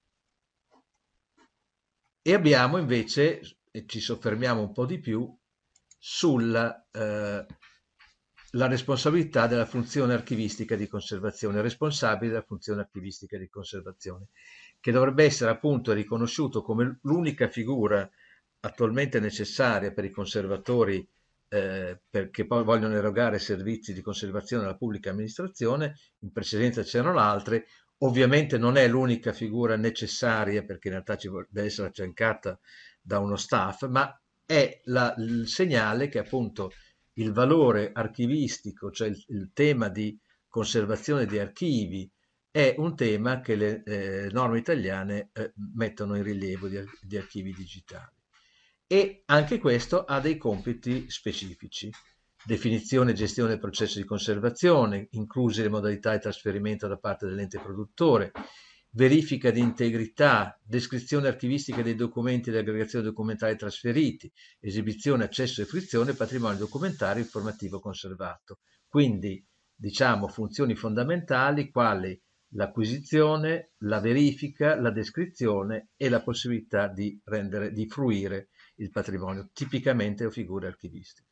e abbiamo invece, e ci soffermiamo un po' di più, sulla eh, la responsabilità della funzione archivistica di conservazione, responsabile della funzione archivistica di conservazione, che dovrebbe essere appunto riconosciuto come l'unica figura attualmente necessaria per i conservatori eh, perché poi vogliono erogare servizi di conservazione alla pubblica amministrazione, in precedenza c'erano altre, ovviamente non è l'unica figura necessaria perché in realtà ci deve essere affiancata da uno staff, ma è la, il segnale che appunto il valore archivistico, cioè il, il tema di conservazione di archivi, è un tema che le eh, norme italiane eh, mettono in rilievo di, di, archivi digitali. E anche questo ha dei compiti specifici. Definizione e gestione del processo di conservazione, incluse le modalità di trasferimento da parte dell'ente produttore, verifica di integrità, descrizione archivistica dei documenti e dell'aggregazione documentale trasferiti, esibizione, accesso e frizione patrimonio documentario informativo conservato. Quindi, diciamo, funzioni fondamentali quali l'acquisizione, la verifica, la descrizione e la possibilità di, rendere, di fruire il patrimonio, tipicamente o figure archivistiche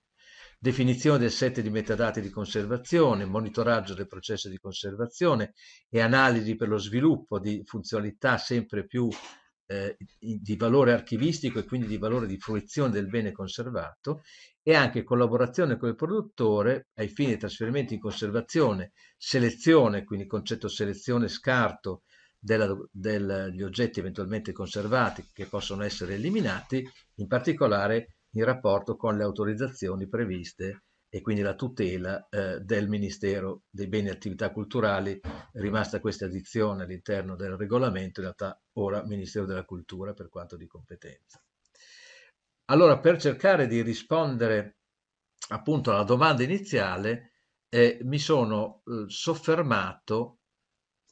definizione del set di metadati di conservazione, monitoraggio del processo di conservazione e analisi per lo sviluppo di funzionalità sempre più eh, di valore archivistico e quindi di valore di fruizione del bene conservato e anche collaborazione con il produttore ai fini di trasferimento in conservazione, selezione, quindi concetto selezione, scarto degli oggetti eventualmente conservati che possono essere eliminati, in particolare in rapporto con le autorizzazioni previste e quindi la tutela eh, del Ministero dei Beni e Attività Culturali, rimasta questa addizione all'interno del regolamento, in realtà ora Ministero della Cultura per quanto di competenza. Allora, per cercare di rispondere appunto alla domanda iniziale eh, mi sono eh, soffermato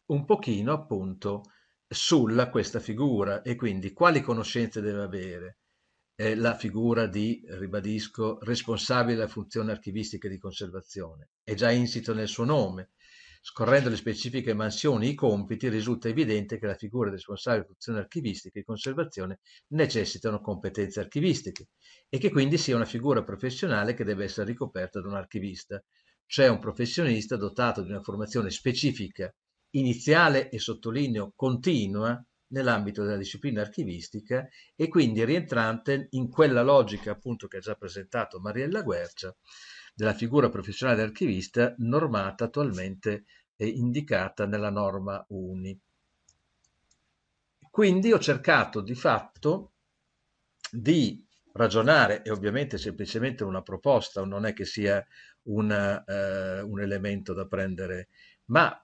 un pochino appunto sulla questa figura e quindi quali conoscenze deve avere eh, la figura di, ribadisco, responsabile della funzione archivistica e di conservazione. È già insito nel suo nome. Scorrendo le specifiche mansioni, i compiti, risulta evidente che la figura responsabile della funzione archivistica e di conservazione necessitano competenze archivistiche e che quindi sia una figura professionale che deve essere ricoperta da un archivista, cioè un professionista dotato di una formazione specifica, iniziale e sottolineo continua nell'ambito della disciplina archivistica e quindi rientrante in quella logica appunto che ha già presentato Mariella Guercia della figura professionale archivista normata attualmente e indicata nella norma UNI. Quindi ho cercato di fatto di ragionare, e ovviamente semplicemente una proposta, non è che sia una, eh, un elemento da prendere, ma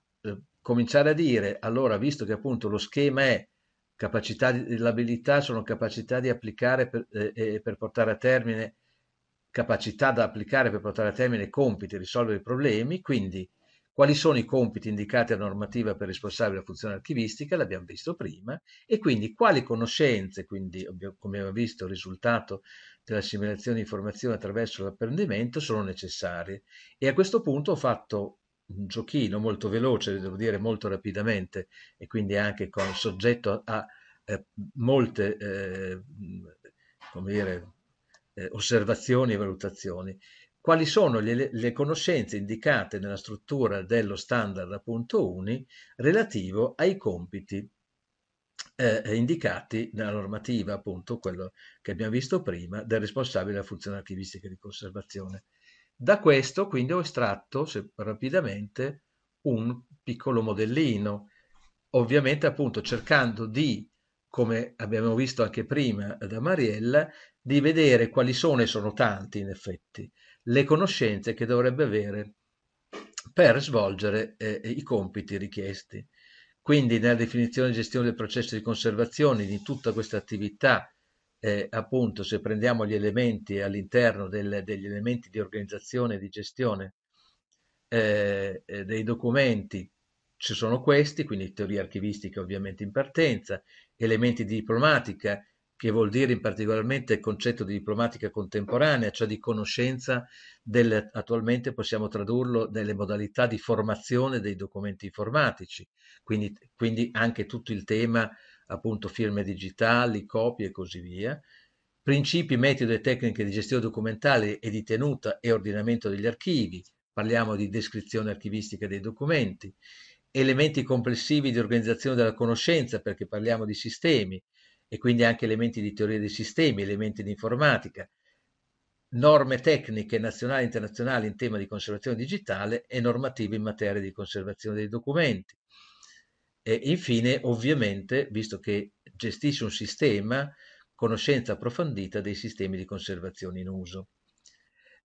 cominciare a dire, allora, visto che appunto lo schema è capacità di l'abilità sono capacità di applicare per, eh, per portare a termine capacità da applicare per portare a termine compiti, risolvere problemi, quindi quali sono i compiti indicati a normativa per responsabile della funzione archivistica, l'abbiamo visto prima, e quindi quali conoscenze, quindi come abbiamo visto il risultato dell'assimilazione di informazioni attraverso l'apprendimento, sono necessarie. E a questo punto ho fatto un giochino molto veloce, devo dire molto rapidamente, e quindi anche con soggetto a eh, molte eh, dire, eh, osservazioni e valutazioni. Quali sono le, le, conoscenze indicate nella struttura dello standard appunto UNI relativo ai compiti eh, indicati nella normativa, appunto quello che abbiamo visto prima, del responsabile della funzione archivistica di conservazione. Da questo quindi ho estratto se, rapidamente un piccolo modellino, ovviamente appunto cercando di, come abbiamo visto anche prima da Mariella, di vedere quali sono, e sono tanti in effetti, le conoscenze che dovrebbe avere per svolgere eh, i compiti richiesti. Quindi nella definizione e gestione del processo di conservazione di tutta questa attività eh, appunto se prendiamo gli elementi all'interno del, degli elementi di organizzazione e di gestione eh, dei documenti, ci sono questi, quindi teoria archivistica ovviamente in partenza, elementi di diplomatica, che vuol dire in particolarmente il concetto di diplomatica contemporanea, cioè di conoscenza del, attualmente possiamo tradurlo nelle modalità di formazione dei documenti informatici, quindi, quindi anche tutto il tema appunto firme digitali, copie e così via, principi, metodi e tecniche di gestione documentale e di tenuta e ordinamento degli archivi, parliamo di descrizione archivistica dei documenti, elementi complessivi di organizzazione della conoscenza, perché parliamo di sistemi, e quindi anche elementi di teoria dei sistemi, elementi di informatica, norme tecniche nazionali e internazionali in tema di conservazione digitale e normative in materia di conservazione dei documenti. E infine, ovviamente, visto che gestisce un sistema, conoscenza approfondita dei sistemi di conservazione in uso.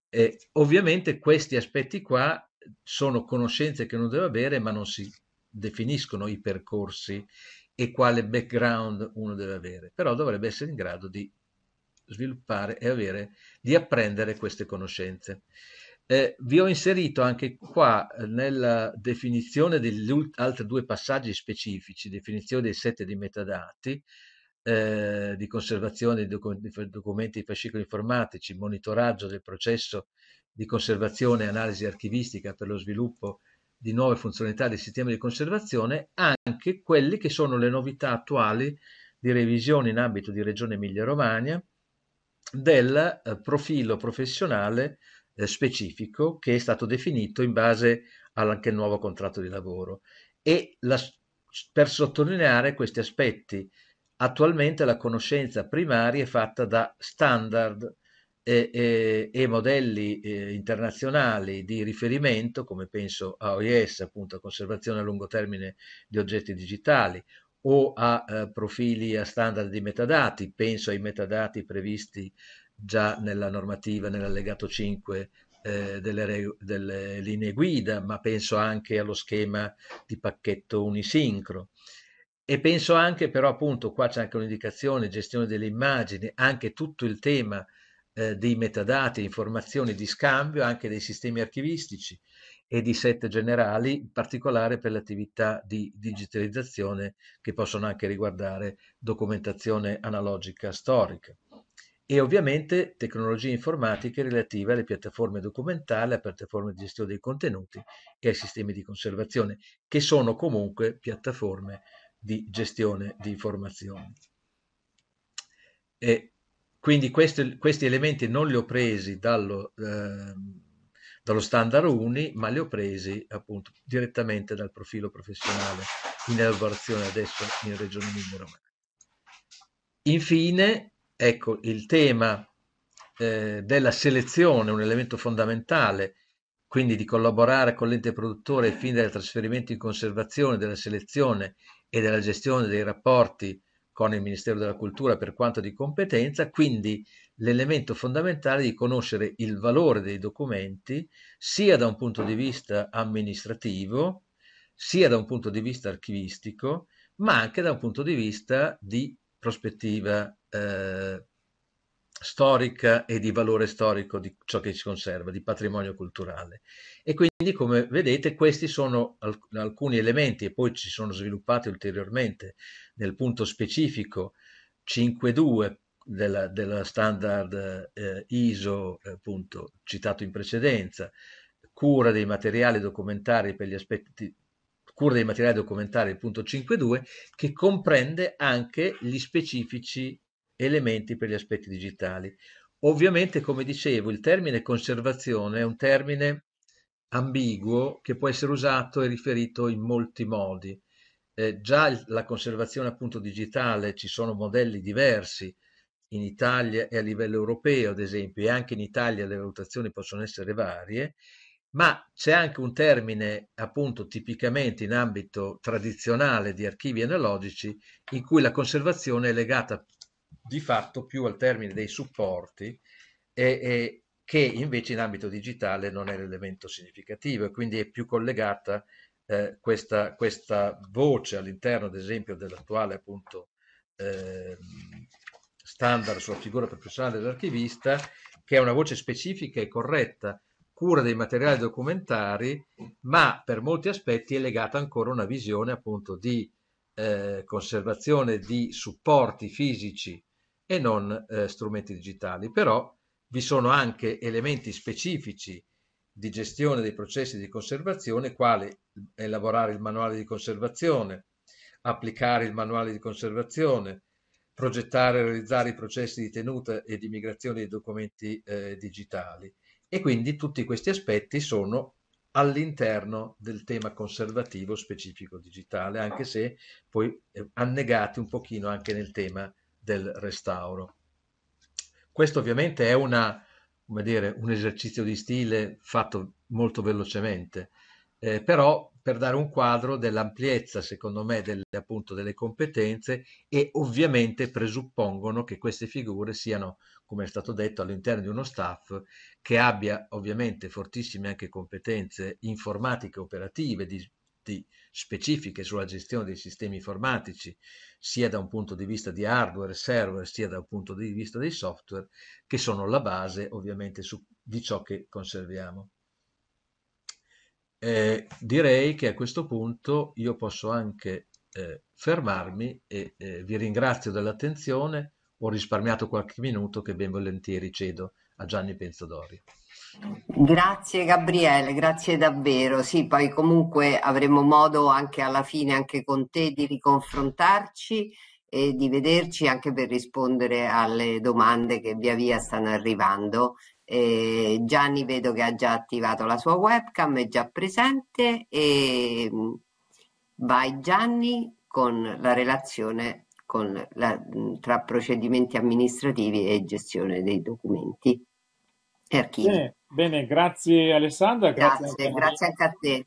E ovviamente questi aspetti qua sono conoscenze che uno deve avere, ma non si definiscono i percorsi e quale background uno deve avere, però dovrebbe essere in grado di sviluppare e avere, di apprendere queste conoscenze. Eh, vi ho inserito anche qua eh, nella definizione degli altri due passaggi specifici, definizione dei set di metadati, eh, di conservazione di documenti e fascicoli informatici, monitoraggio del processo di conservazione e analisi archivistica per lo sviluppo di nuove funzionalità del sistema di conservazione, anche quelli che sono le novità attuali di revisione in ambito di Regione Emilia-Romagna del eh, profilo professionale specifico che è stato definito in base anche al nuovo contratto di lavoro. E la, per sottolineare questi aspetti, attualmente la conoscenza primaria è fatta da standard e, e, e modelli eh, internazionali di riferimento, come penso a OIS, appunto a conservazione a lungo termine di oggetti digitali, o a eh, profili a standard di metadati, penso ai metadati previsti già nella normativa, nell'allegato 5 eh, delle, delle, linee guida, ma penso anche allo schema di pacchetto unisincro. E penso anche però appunto, qua c'è anche un'indicazione, gestione delle immagini, anche tutto il tema eh, dei metadati, informazioni di scambio anche dei sistemi archivistici e di set generali, in particolare per le attività di digitalizzazione che possono anche riguardare documentazione analogica storica e ovviamente tecnologie informatiche relative alle piattaforme documentali, alle piattaforme di gestione dei contenuti e ai sistemi di conservazione, che sono comunque piattaforme di gestione di informazioni. E quindi questi, questi elementi non li ho presi dallo, eh, dallo standard UNI, ma li ho presi appunto direttamente dal profilo professionale in elaborazione adesso in Regione Emilia-Romagna. Infine, ecco, il tema eh, della selezione, un elemento fondamentale, quindi di collaborare con l'ente produttore ai fini del trasferimento in conservazione, della selezione e della gestione dei rapporti con il Ministero della Cultura per quanto di competenza, quindi l'elemento fondamentale di conoscere il valore dei documenti sia da un punto di vista amministrativo, sia da un punto di vista archivistico, ma anche da un punto di vista di prospettiva eh, storica e di valore storico di ciò che si conserva, di patrimonio culturale. E quindi, come vedete, questi sono alc alcuni elementi e poi ci sono sviluppati ulteriormente nel punto specifico 5.2 della, della, standard eh, ISO, appunto, citato in precedenza, cura dei materiali documentari per gli aspetti cura dei materiali documentari, punto 5.2, che comprende anche gli specifici elementi per gli aspetti digitali. Ovviamente, come dicevo, il termine conservazione è un termine ambiguo che può essere usato e riferito in molti modi. Eh, già la conservazione appunto digitale ci sono modelli diversi in Italia e a livello europeo, ad esempio, e anche in Italia le valutazioni possono essere varie, ma c'è anche un termine appunto tipicamente in ambito tradizionale di archivi analogici in cui la conservazione è legata di fatto più al termine dei supporti e, e che invece in ambito digitale non è l'elemento significativo e quindi è più collegata eh, questa, questa, voce all'interno, ad esempio, dell'attuale appunto eh, standard sulla figura professionale dell'archivista, che è una voce specifica e corretta, cura dei materiali documentari, ma per molti aspetti è legata ancora a una visione appunto di eh, conservazione di supporti fisici e non eh, strumenti digitali. Però vi sono anche elementi specifici di gestione dei processi di conservazione, quali elaborare il manuale di conservazione, applicare il manuale di conservazione, progettare e realizzare i processi di tenuta e di migrazione dei documenti eh, digitali. E quindi tutti questi aspetti sono all'interno del tema conservativo specifico digitale, anche se poi eh, annegati un pochino anche nel tema del restauro. Questo ovviamente è una, dire, un esercizio di stile fatto molto velocemente, eh, però per dare un quadro dell'ampiezza, secondo me, delle, appunto, delle competenze e ovviamente presuppongono che queste figure siano, come è stato detto, all'interno di uno staff che abbia ovviamente fortissime anche competenze informatiche operative di di specifiche sulla gestione dei sistemi informatici, sia da un punto di vista di hardware, server, sia da un punto di vista dei software, che sono la base ovviamente su, di ciò che conserviamo. Eh, direi che a questo punto io posso anche eh, fermarmi e eh, vi ringrazio dell'attenzione, ho risparmiato qualche minuto che ben volentieri cedo a Gianni Penzodorio. Grazie Gabriele, grazie davvero. Sì, poi comunque avremo modo anche alla fine, anche con te, di riconfrontarci e di vederci anche per rispondere alle domande che via via stanno arrivando. Eh, Gianni vedo che ha già attivato la sua webcam, è già presente e mm, vai Gianni con la relazione con la, mm, tra procedimenti amministrativi e gestione dei documenti e archivi. Bene, bene, grazie Alessandra. Grazie, grazie, anche, grazie anche a te.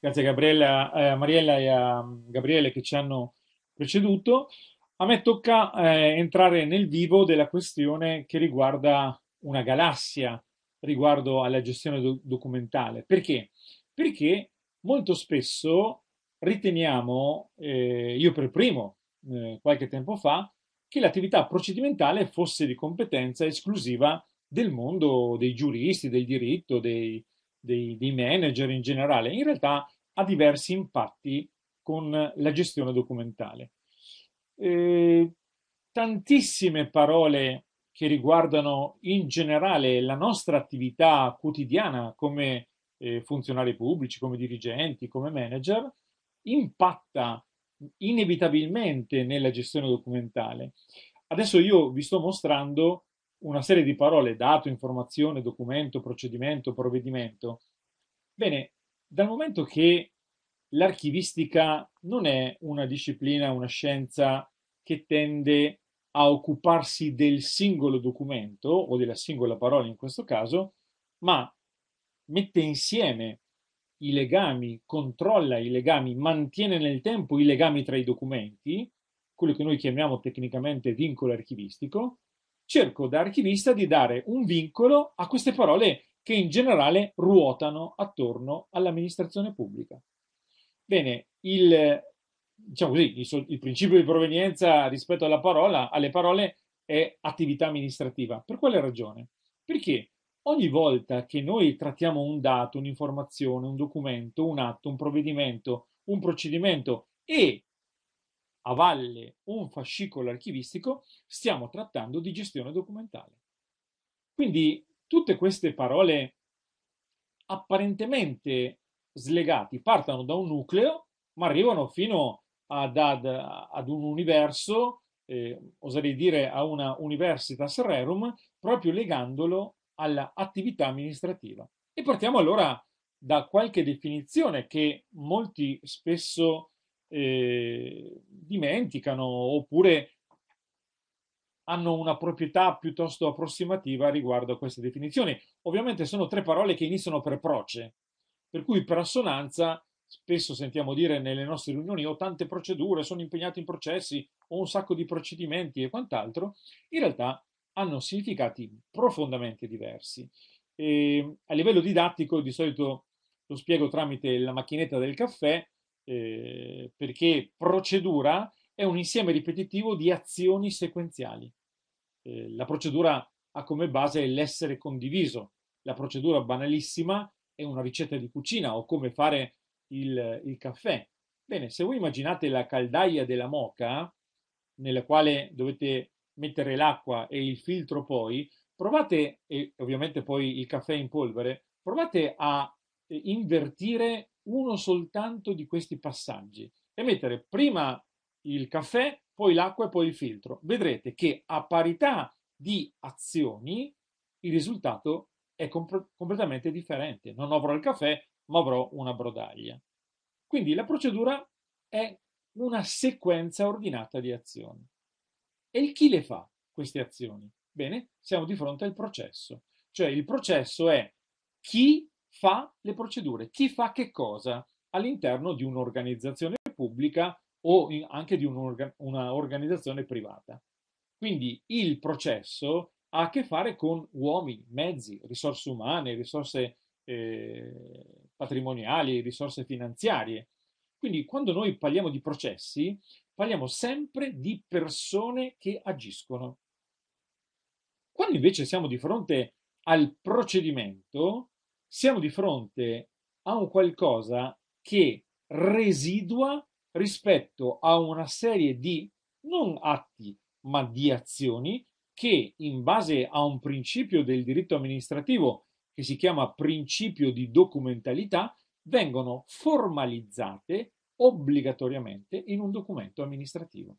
Grazie a Gabriella, a Mariella e a Gabriele che ci hanno preceduto. A me tocca eh, entrare nel vivo della questione che riguarda una galassia riguardo alla gestione do- documentale. Perché? Perché molto spesso riteniamo, eh, io per primo, eh, qualche tempo fa, che l'attività procedimentale fosse di competenza esclusiva del mondo dei giuristi, del diritto, dei, dei, dei manager in generale. In realtà ha diversi impatti con la gestione documentale. Eh, tantissime parole che riguardano in generale la nostra attività quotidiana come eh, funzionari pubblici, come dirigenti, come manager, impatta inevitabilmente nella gestione documentale. Adesso io vi sto mostrando una serie di parole, dato, informazione, documento, procedimento, provvedimento. Bene, dal momento che l'archivistica non è una disciplina, una scienza che tende a occuparsi del singolo documento o della singola parola in questo caso, ma mette insieme i legami, controlla i legami, mantiene nel tempo i legami tra i documenti, quello che noi chiamiamo tecnicamente vincolo archivistico, cerco da archivista di dare un vincolo a queste parole che in generale ruotano attorno all'amministrazione pubblica. Bene, il, diciamo così, il, il, principio di provenienza rispetto alla parola, alle parole è attività amministrativa. Per quale ragione? Perché ogni volta che noi trattiamo un dato, un'informazione, un documento, un atto, un provvedimento, un procedimento e a valle un fascicolo archivistico, stiamo trattando di gestione documentale. Quindi tutte queste parole apparentemente slegati partono da un nucleo, ma arrivano fino ad, ad, ad un universo, eh, oserei dire a una universitas rerum, proprio legandolo all'attività amministrativa. E partiamo allora da qualche definizione che molti spesso eh, dimenticano oppure hanno una proprietà piuttosto approssimativa riguardo a queste definizioni. Ovviamente sono tre parole che iniziano per proce, per cui per assonanza spesso sentiamo dire nelle nostre riunioni ho tante procedure, sono impegnato in processi, ho un sacco di procedimenti e quant'altro, in realtà hanno significati profondamente diversi. E a livello didattico di solito lo spiego tramite la macchinetta del caffè, eh, perché procedura è un insieme ripetitivo di azioni sequenziali. Eh, la procedura ha come base l'essere condiviso. La procedura banalissima è una ricetta di cucina o come fare il, il caffè. Bene, se voi immaginate la caldaia della moca, nella quale dovete mettere l'acqua e il filtro poi, provate, e ovviamente poi il caffè in polvere, provate a eh, invertire uno soltanto di questi passaggi e mettere prima il caffè, poi l'acqua e poi il filtro. Vedrete che a parità di azioni il risultato è comp- completamente differente. Non avrò il caffè, ma avrò una brodaglia. Quindi la procedura è una sequenza ordinata di azioni. E chi le fa queste azioni? Bene, siamo di fronte al processo. Cioè il processo è chi fa le procedure, chi fa che cosa all'interno di un'organizzazione pubblica o anche di un'organizzazione privata. Quindi il processo ha a che fare con uomini, mezzi, risorse umane, risorse eh, patrimoniali, risorse finanziarie. Quindi quando noi parliamo di processi, parliamo sempre di persone che agiscono. Quando invece siamo di fronte al procedimento, siamo di fronte a un qualcosa che residua rispetto a una serie di non atti, ma di azioni che in base a un principio del diritto amministrativo che si chiama principio di documentalità vengono formalizzate obbligatoriamente in un documento amministrativo.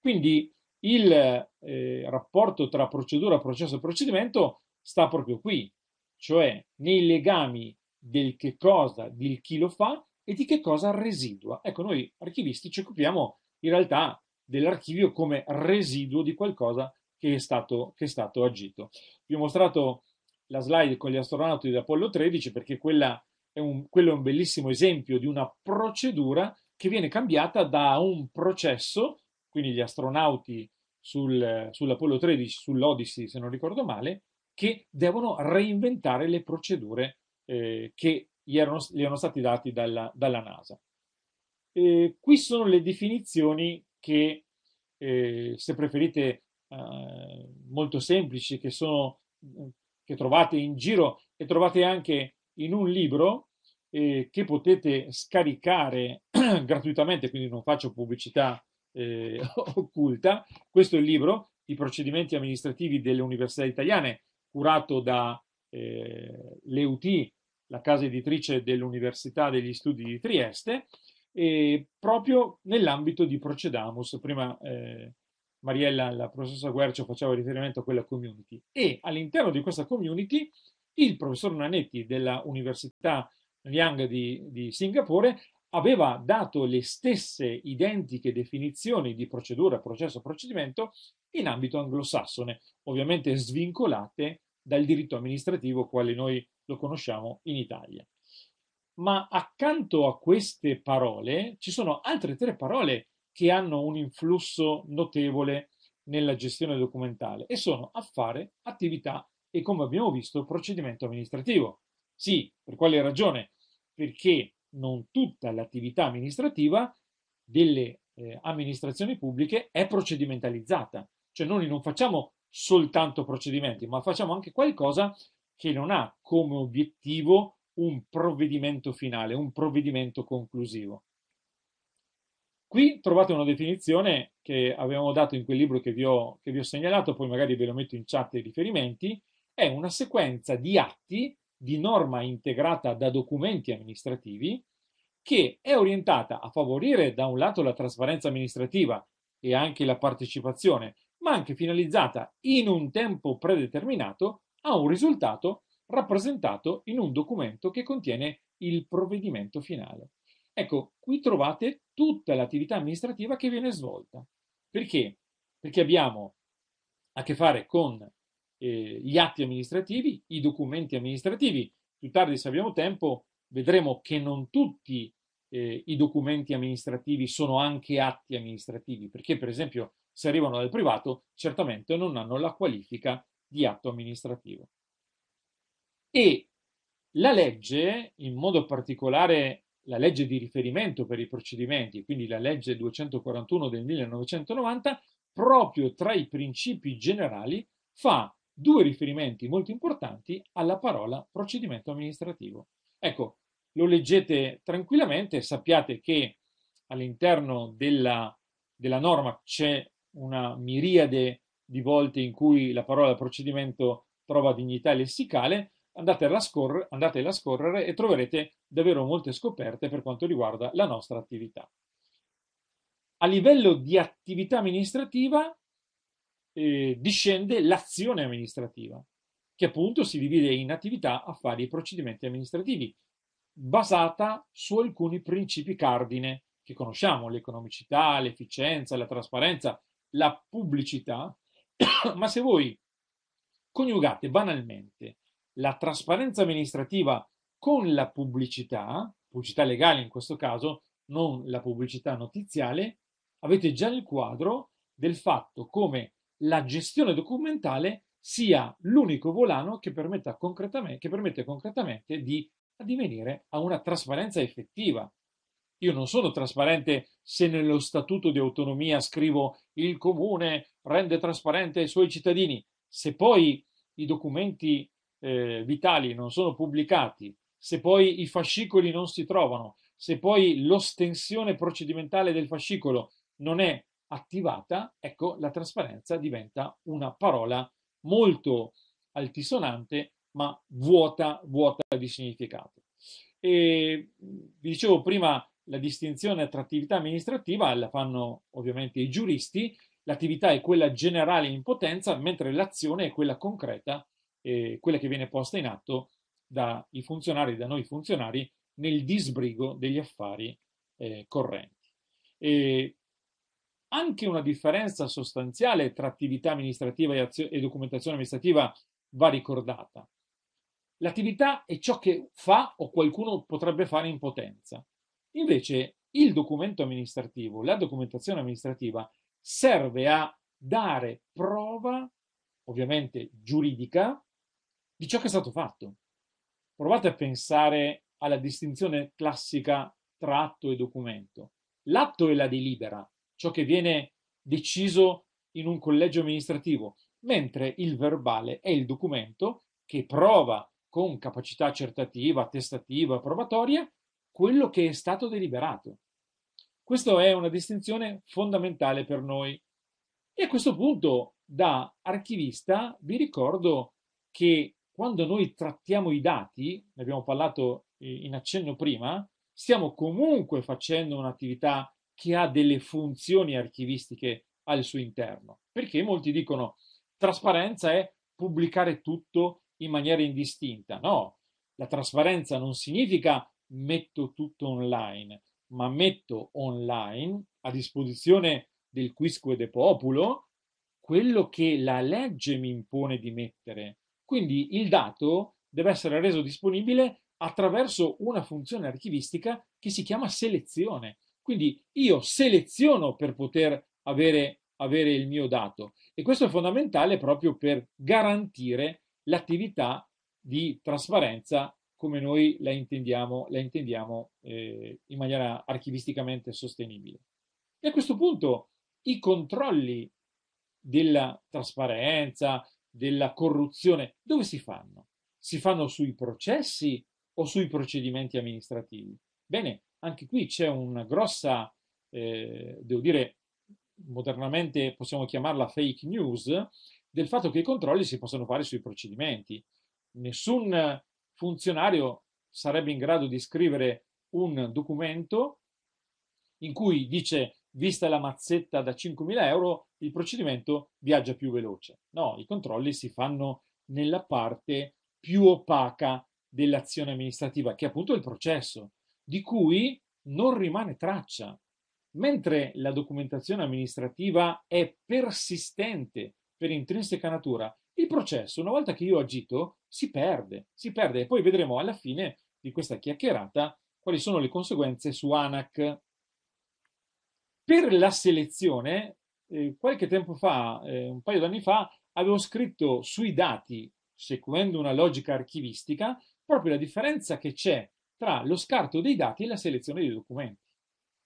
Quindi il eh, rapporto tra procedura, processo e procedimento sta proprio qui, cioè nei legami del che cosa, del chi lo fa e di che cosa residua. Ecco, noi archivisti ci occupiamo in realtà dell'archivio come residuo di qualcosa che è stato, che è stato agito. Vi ho mostrato la slide con gli astronauti di Apollo 13 perché quella è un, quello è un bellissimo esempio di una procedura che viene cambiata da un processo, quindi gli astronauti sul, sull'Apollo 13, sull'Odyssey se non ricordo male, che devono reinventare le procedure eh, che gli erano, gli erano stati dati dalla, dalla NASA. Eh, qui sono le definizioni che, eh, se preferite, eh, molto semplici, che sono che trovate in giro e trovate anche in un libro eh, che potete scaricare *clears throat* gratuitamente, quindi non faccio pubblicità eh, *laughs* occulta. Questo è il libro, I procedimenti amministrativi delle università italiane, curato da eh, l'EUT, la casa editrice dell'Università degli Studi di Trieste, e proprio nell'ambito di Procedamus. Prima eh, Mariella, la professoressa Guercio, faceva riferimento a quella community. E all'interno di questa community il professor Nanetti della Università Liang di, di Singapore aveva dato le stesse identiche definizioni di procedura, processo, procedimento in ambito anglosassone, ovviamente svincolate dal diritto amministrativo quale noi lo conosciamo in Italia. Ma accanto a queste parole ci sono altre tre parole che hanno un influsso notevole nella gestione documentale e sono affare, attività e, come abbiamo visto, procedimento amministrativo. Sì, per quale ragione? Perché non tutta l'attività amministrativa delle eh, amministrazioni pubbliche è procedimentalizzata, cioè noi non facciamo soltanto procedimenti, ma facciamo anche qualcosa che non ha come obiettivo un provvedimento finale, un provvedimento conclusivo. Qui trovate una definizione che avevamo dato in quel libro che vi, ho, che vi ho segnalato, poi magari ve lo metto in chat i riferimenti, è una sequenza di atti di norma integrata da documenti amministrativi che è orientata a favorire da un lato la trasparenza amministrativa e anche la partecipazione, ma anche finalizzata in un tempo predeterminato a un risultato rappresentato in un documento che contiene il provvedimento finale. Ecco, qui trovate tutta l'attività amministrativa che viene svolta. Perché? Perché abbiamo a che fare con eh, gli atti amministrativi, i documenti amministrativi. Più tardi, se abbiamo tempo, vedremo che non tutti eh, i documenti amministrativi sono anche atti amministrativi, perché per esempio se arrivano dal privato certamente non hanno la qualifica di atto amministrativo. E la legge, in modo particolare la legge di riferimento per i procedimenti, quindi la legge 241 del 1990, proprio tra i principi generali fa due riferimenti molto importanti alla parola procedimento amministrativo. Ecco, lo leggete tranquillamente, sappiate che all'interno della, della norma c'è una miriade di volte in cui la parola procedimento trova dignità lessicale, andatela a, andatela a scorrere e troverete davvero molte scoperte per quanto riguarda la nostra attività. A livello di attività amministrativa eh, discende l'azione amministrativa, che appunto si divide in attività, affari e procedimenti amministrativi, basata su alcuni principi cardine che conosciamo, l'economicità, l'efficienza, la trasparenza, la pubblicità, *coughs* ma se voi coniugate banalmente la trasparenza amministrativa con la pubblicità, pubblicità legale in questo caso, non la pubblicità notiziale, avete già il quadro del fatto come la gestione documentale sia l'unico volano che, che permette concretamente di addivenire a una trasparenza effettiva. Io non sono trasparente se nello statuto di autonomia scrivo il comune rende trasparente ai suoi cittadini. Se poi i documenti eh, vitali non sono pubblicati, se poi i fascicoli non si trovano, se poi l'ostensione procedimentale del fascicolo non è attivata, ecco, la trasparenza diventa una parola molto altisonante, ma vuota, vuota di significato. E vi dicevo prima la distinzione tra attività amministrativa la fanno ovviamente i giuristi, l'attività è quella generale in potenza, mentre l'azione è quella concreta, eh, quella che viene posta in atto dai funzionari, da noi funzionari, nel disbrigo degli affari eh, correnti. E anche una differenza sostanziale tra attività amministrativa e, e documentazione amministrativa va ricordata. L'attività è ciò che fa o qualcuno potrebbe fare in potenza. Invece il documento amministrativo, la documentazione amministrativa, serve a dare prova, ovviamente giuridica, di ciò che è stato fatto. Provate a pensare alla distinzione classica tra atto e documento. L'atto è la delibera, ciò che viene deciso in un collegio amministrativo. mentre il verbale è il documento che prova con capacità accertativa, attestativa, probatoria, quello che è stato deliberato. Questa è una distinzione fondamentale per noi. E a questo punto, da archivista, vi ricordo che quando noi trattiamo i dati, ne abbiamo parlato in accenno prima, stiamo comunque facendo un'attività che ha delle funzioni archivistiche al suo interno. Perché molti dicono trasparenza è pubblicare tutto in maniera indistinta. No, la trasparenza non significa metto tutto online, ma metto online a disposizione del quisque de populo quello che la legge mi impone di mettere. Quindi il dato deve essere reso disponibile attraverso una funzione archivistica che si chiama selezione. Quindi io seleziono per poter avere, avere il mio dato e questo è fondamentale proprio per garantire l'attività di trasparenza come noi la intendiamo, la intendiamo eh, in maniera archivisticamente sostenibile. E a questo punto i controlli della trasparenza, della corruzione, dove si fanno? Si fanno sui processi o sui procedimenti amministrativi? Bene, anche qui c'è una grossa, eh, devo dire, modernamente possiamo chiamarla fake news, del fatto che i controlli si possono fare sui procedimenti. Nessun funzionario sarebbe in grado di scrivere un documento in cui dice vista la mazzetta da 5.000 euro, il procedimento viaggia più veloce. No, i controlli si fanno nella parte più opaca dell'azione amministrativa, che è appunto il processo, di cui non rimane traccia, mentre la documentazione amministrativa è persistente per intrinseca natura, il processo, una volta che io ho agito, si perde, si perde e poi vedremo alla fine di questa chiacchierata quali sono le conseguenze su ANAC. Per la selezione, eh, qualche tempo fa, eh, un paio d'anni fa, avevo scritto sui dati, seguendo una logica archivistica, proprio la differenza che c'è tra lo scarto dei dati e la selezione dei documenti.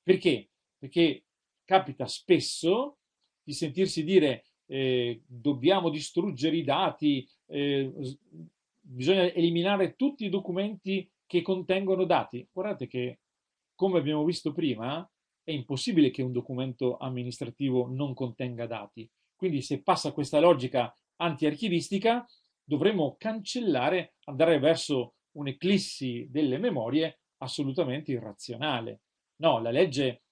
Perché? Perché capita spesso di sentirsi dire eh, dobbiamo distruggere i dati, eh, bisogna eliminare tutti i documenti che contengono dati. Guardate che, come abbiamo visto prima, è impossibile che un documento amministrativo non contenga dati. Quindi se passa questa logica anti-archivistica, dovremo cancellare, andare verso un'eclissi delle memorie assolutamente irrazionale. No, la legge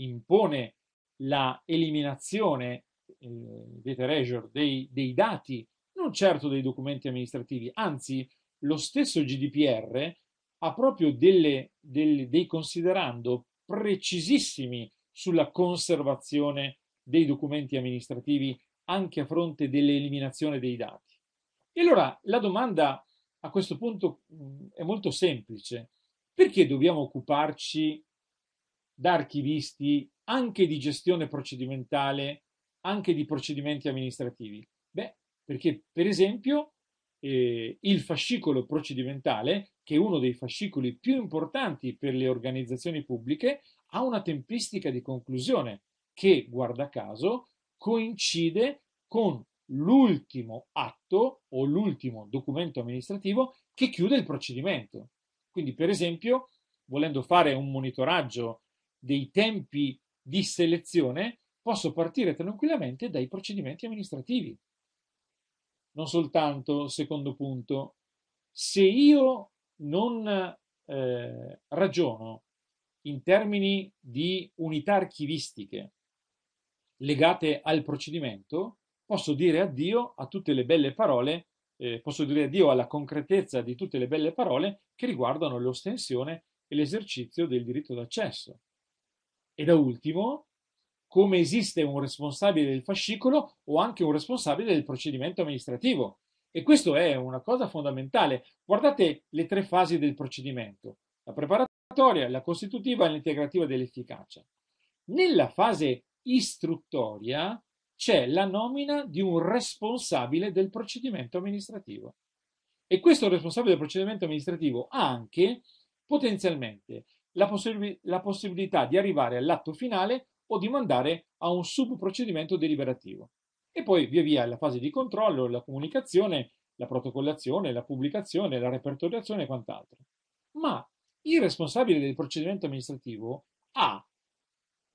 impone la eliminazione eh, erasure dei, dei dati, non certo dei documenti amministrativi, anzi lo stesso GDPR ha proprio delle, delle, dei considerando precisissimi sulla conservazione dei documenti amministrativi anche a fronte dell'eliminazione dei dati. E allora la domanda a questo punto è molto semplice. Perché dobbiamo occuparci da archivisti anche di gestione procedimentale anche di procedimenti amministrativi? Beh, perché per esempio eh, il fascicolo procedimentale, che è uno dei fascicoli più importanti per le organizzazioni pubbliche, ha una tempistica di conclusione che, guarda caso, coincide con l'ultimo atto o l'ultimo documento amministrativo che chiude il procedimento. Quindi, per esempio, volendo fare un monitoraggio dei tempi di selezione, posso partire tranquillamente dai procedimenti amministrativi. Non soltanto, secondo punto, se io non eh, ragiono in termini di unità archivistiche legate al procedimento, posso dire addio a tutte le belle parole, eh, posso dire addio alla concretezza di tutte le belle parole che riguardano l'ostensione e l'esercizio del diritto d'accesso. E da ultimo, come esiste un responsabile del fascicolo o anche un responsabile del procedimento amministrativo. E questo è una cosa fondamentale. Guardate le tre fasi del procedimento, la preparatoria, la costitutiva e l'integrativa dell'efficacia. Nella fase istruttoria c'è la nomina di un responsabile del procedimento amministrativo. E questo responsabile del procedimento amministrativo ha anche potenzialmente la, possib- la possibilità di arrivare all'atto finale o di mandare a un subprocedimento deliberativo. e poi via via la fase di controllo, la comunicazione, la protocollazione, la pubblicazione, la repertoriazione e quant'altro. Ma il responsabile del procedimento amministrativo ha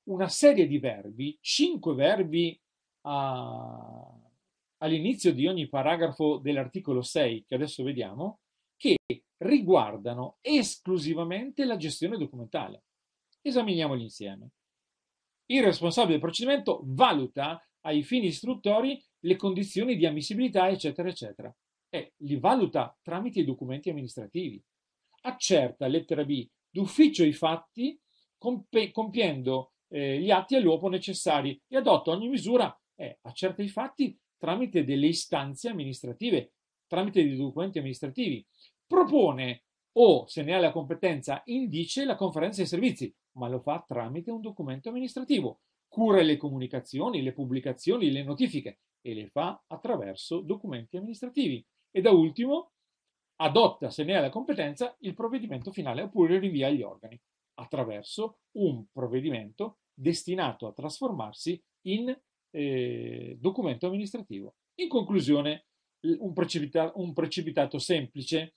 una serie di verbi, cinque verbi a, all'inizio di ogni paragrafo dell'articolo 6, che adesso vediamo, che riguardano esclusivamente la gestione documentale. Esaminiamoli insieme. Il responsabile del procedimento valuta ai fini istruttori le condizioni di ammissibilità, eccetera, eccetera, e li valuta tramite i documenti amministrativi. Accerta, lettera B, d'ufficio i fatti, compiendo eh, gli atti all'uopo necessari e adotta ogni misura, eh, accerta i fatti tramite delle istanze amministrative, tramite dei documenti amministrativi, propone o, se ne ha la competenza, indice la conferenza dei servizi, ma lo fa tramite un documento amministrativo, cura le comunicazioni, le pubblicazioni, le notifiche e le fa attraverso documenti amministrativi. E da ultimo, adotta, se ne ha la competenza, il provvedimento finale oppure rinvia agli organi attraverso un provvedimento destinato a trasformarsi in eh, documento amministrativo. In conclusione, un, precipita- un precipitato semplice.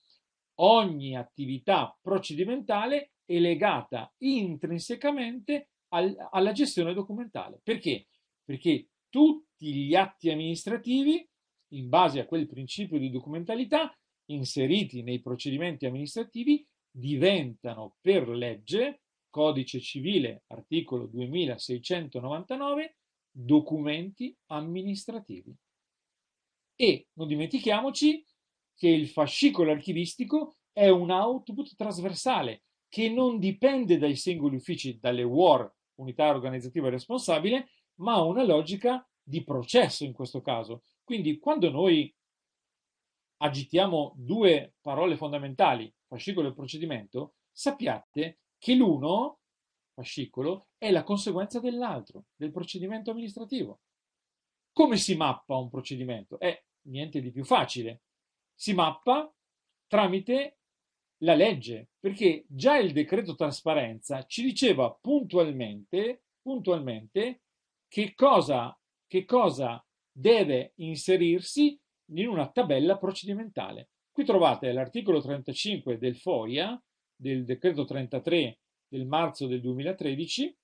Ogni attività procedimentale è legata intrinsecamente al, alla gestione documentale. Perché? Perché tutti gli atti amministrativi, in base a quel principio di documentalità, inseriti nei procedimenti amministrativi, diventano per legge, codice civile, articolo 2699, documenti amministrativi. E non dimentichiamoci che il fascicolo archivistico è un output trasversale che non dipende dai singoli uffici, dalle WAR, unità organizzativa responsabile, ma ha una logica di processo in questo caso. Quindi quando noi agitiamo due parole fondamentali, fascicolo e procedimento, sappiate che l'uno fascicolo è la conseguenza dell'altro, del procedimento amministrativo. Come si mappa un procedimento? È niente di più facile. Si mappa tramite la legge, perché già il decreto trasparenza ci diceva puntualmente, puntualmente che cosa, che cosa deve inserirsi in una tabella procedimentale. Qui trovate l'articolo 35 del FOIA, del decreto 33 del marzo del 2013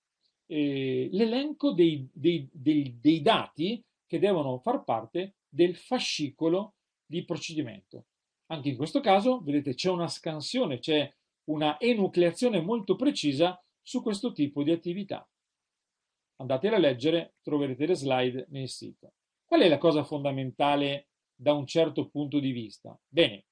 eh, l'elenco dei, dei, dei, dei dati che devono far parte del fascicolo di procedimento. Anche in questo caso, vedete, c'è una scansione, c'è una enucleazione molto precisa su questo tipo di attività. Andate a leggere, troverete le slide nel sito. Qual è la cosa fondamentale da un certo punto di vista? Bene,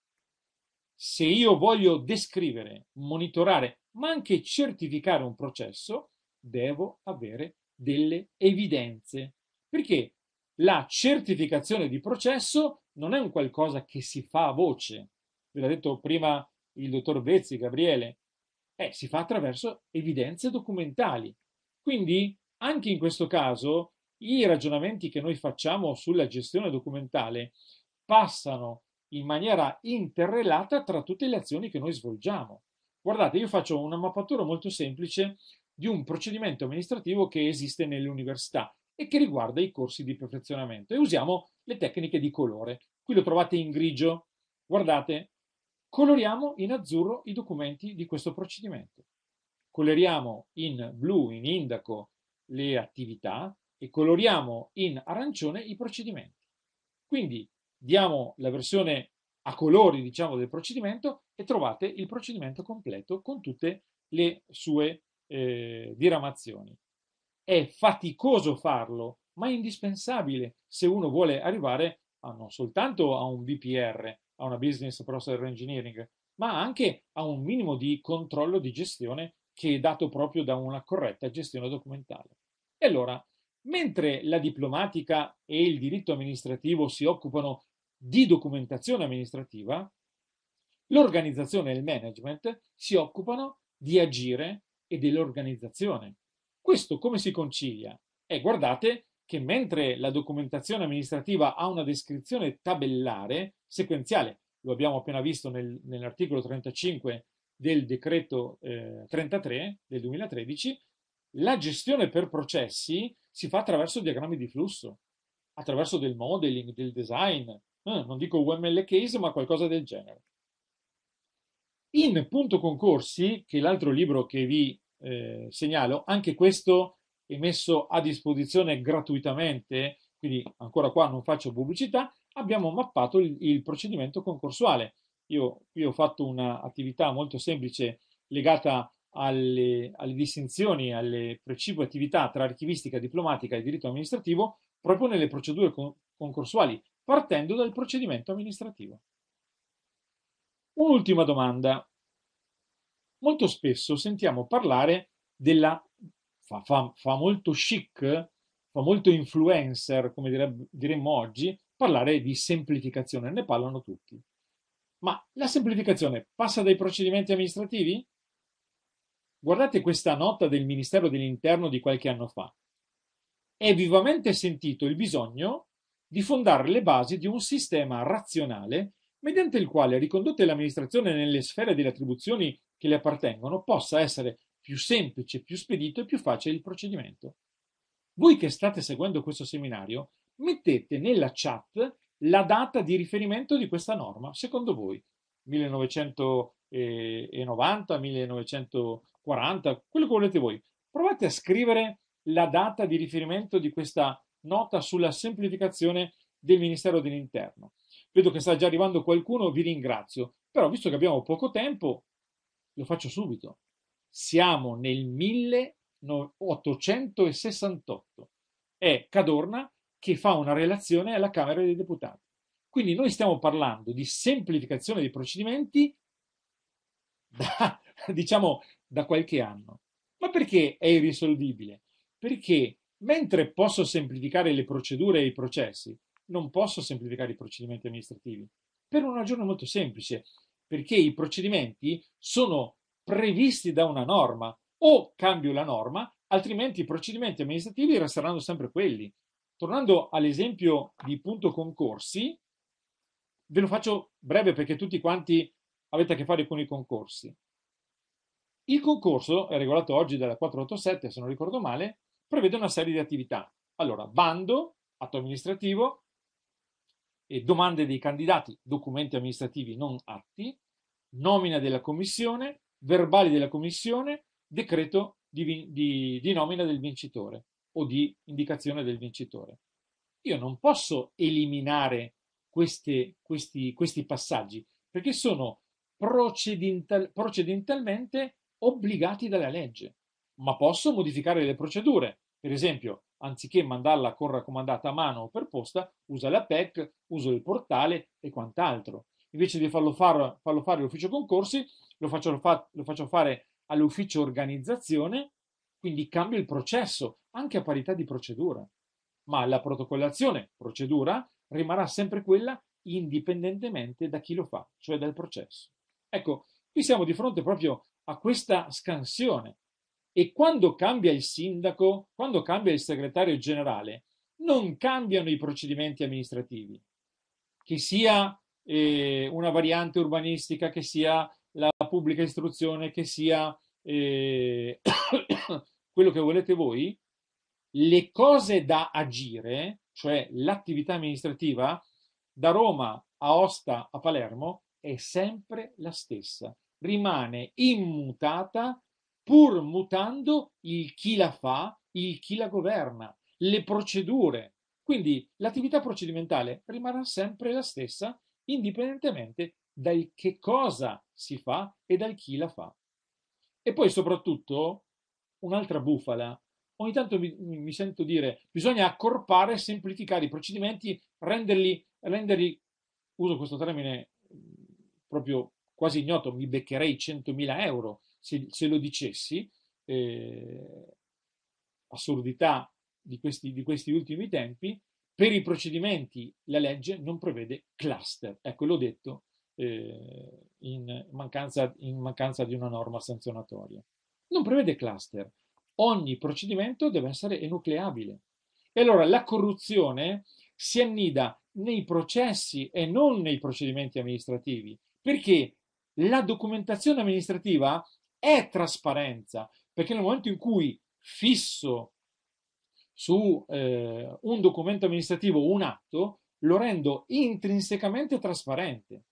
se io voglio descrivere, monitorare ma anche certificare un processo, devo avere delle evidenze. Perché la certificazione di processo non è un qualcosa che si fa a voce. Ve l'ha detto prima il dottor Vezzi, Gabriele. Eh, si fa attraverso evidenze documentali. Quindi, anche in questo caso, i ragionamenti che noi facciamo sulla gestione documentale passano in maniera interrelata tra tutte le azioni che noi svolgiamo. Guardate, io faccio una mappatura molto semplice di un procedimento amministrativo che esiste nelle università e che riguarda i corsi di perfezionamento e usiamo le tecniche di colore. Qui lo trovate in grigio. Guardate, coloriamo in azzurro i documenti di questo procedimento. Coloriamo in blu, in indaco, le attività e coloriamo in arancione i procedimenti. Quindi diamo la versione a colori diciamo, del procedimento e trovate il procedimento completo con tutte le sue eh, diramazioni. È faticoso farlo, ma è indispensabile se uno vuole arrivare a, non soltanto a un BPR, a una Business Process Engineering, ma anche a un minimo di controllo di gestione che è dato proprio da una corretta gestione documentale. E allora, mentre la diplomatica e il diritto amministrativo si occupano di documentazione amministrativa, l'organizzazione e il management si occupano di agire e dell'organizzazione. Questo come si concilia? E guardate che mentre la documentazione amministrativa ha una descrizione tabellare, sequenziale, lo abbiamo appena visto nel, nell'articolo 35 del decreto eh, 33 del 2013, la gestione per processi si fa attraverso diagrammi di flusso attraverso del modeling, del design, eh, non dico UML case, ma qualcosa del genere. In Punto Concorsi, che è l'altro libro che vi eh, segnalo, anche questo è messo a disposizione gratuitamente, quindi ancora qua non faccio pubblicità, abbiamo mappato il, il procedimento concorsuale. Io, io ho fatto un'attività molto semplice legata alle, alle, distinzioni, alle precipue attività tra archivistica diplomatica e diritto amministrativo proprio nelle procedure con, concorsuali, partendo dal procedimento amministrativo. Un'ultima domanda. Molto spesso sentiamo parlare della, fa, fa, fa molto chic, fa molto influencer, come direb, diremmo oggi, parlare di semplificazione, ne parlano tutti. Ma la semplificazione passa dai procedimenti amministrativi? Guardate questa nota del Ministero dell'Interno di qualche anno fa. È vivamente sentito il bisogno di fondare le basi di un sistema razionale mediante il quale, ricondotte l'amministrazione nelle sfere delle attribuzioni che le appartengono, possa essere più semplice, più spedito e più facile il procedimento. Voi che state seguendo questo seminario, mettete nella chat la data di riferimento di questa norma, secondo voi, 1990, 1940, quello che volete voi. Provate a scrivere la data di riferimento di questa nota sulla semplificazione del Ministero dell'Interno. Vedo che sta già arrivando qualcuno, vi ringrazio, però visto che abbiamo poco tempo, lo faccio subito. Siamo nel 1868. È Cadorna che fa una relazione alla Camera dei Deputati. Quindi noi stiamo parlando di semplificazione dei procedimenti da, *laughs* diciamo, da qualche anno. Ma perché è irrisolvibile? Perché mentre posso semplificare le procedure e i processi, non posso semplificare i procedimenti amministrativi. Per una ragione molto semplice, perché i procedimenti sono previsti da una norma. O cambio la norma, altrimenti i procedimenti amministrativi resteranno sempre quelli. Tornando all'esempio di punto concorsi, ve lo faccio breve perché tutti quanti avete a che fare con i concorsi. Il concorso è regolato oggi dalla 487, se non ricordo male, prevede una serie di attività. Allora, bando, atto amministrativo, e domande dei candidati, documenti amministrativi non atti, nomina della commissione, verbali della commissione, decreto di, di, di nomina del vincitore o di indicazione del vincitore. Io non posso eliminare queste, questi, questi, passaggi perché sono procedimental, procedimentalmente obbligati dalla legge, ma posso modificare le procedure. Per esempio, anziché mandarla con raccomandata a mano o per posta, usa la PEC, uso il portale e quant'altro. Invece di farlo, far, farlo fare all'ufficio concorsi, lo faccio, lo faccio fare all'ufficio organizzazione quindi cambia il processo, anche a parità di procedura. Ma la protocollazione, procedura, rimarrà sempre quella indipendentemente da chi lo fa, cioè dal processo. Ecco, qui siamo di fronte proprio a questa scansione. E quando cambia il sindaco, quando cambia il segretario generale, non cambiano i procedimenti amministrativi. Che sia eh, una variante urbanistica, che sia la pubblica istruzione, che sia eh, *coughs* quello che volete voi, le cose da agire, cioè l'attività amministrativa, da Roma a Osta a Palermo è sempre la stessa, rimane immutata pur mutando il chi la fa, il chi la governa, le procedure. Quindi l'attività procedimentale rimarrà sempre la stessa, indipendentemente dal che cosa si fa e dal chi la fa. E poi soprattutto un'altra bufala. Ogni tanto mi, mi, sento dire bisogna accorpare, semplificare i procedimenti, renderli, renderli uso questo termine proprio quasi ignoto, mi beccherei 100.000 euro se, se lo dicessi, eh, assurdità di questi, di questi ultimi tempi, per i procedimenti la legge non prevede cluster. Ecco, l'ho detto eh, in, mancanza, in mancanza di una norma sanzionatoria non prevede cluster. Ogni procedimento deve essere enucleabile. E allora la corruzione si annida nei processi e non nei procedimenti amministrativi, perché la documentazione amministrativa è trasparenza, perché nel momento in cui fisso su eh, un documento amministrativo, un atto, lo rendo intrinsecamente trasparente.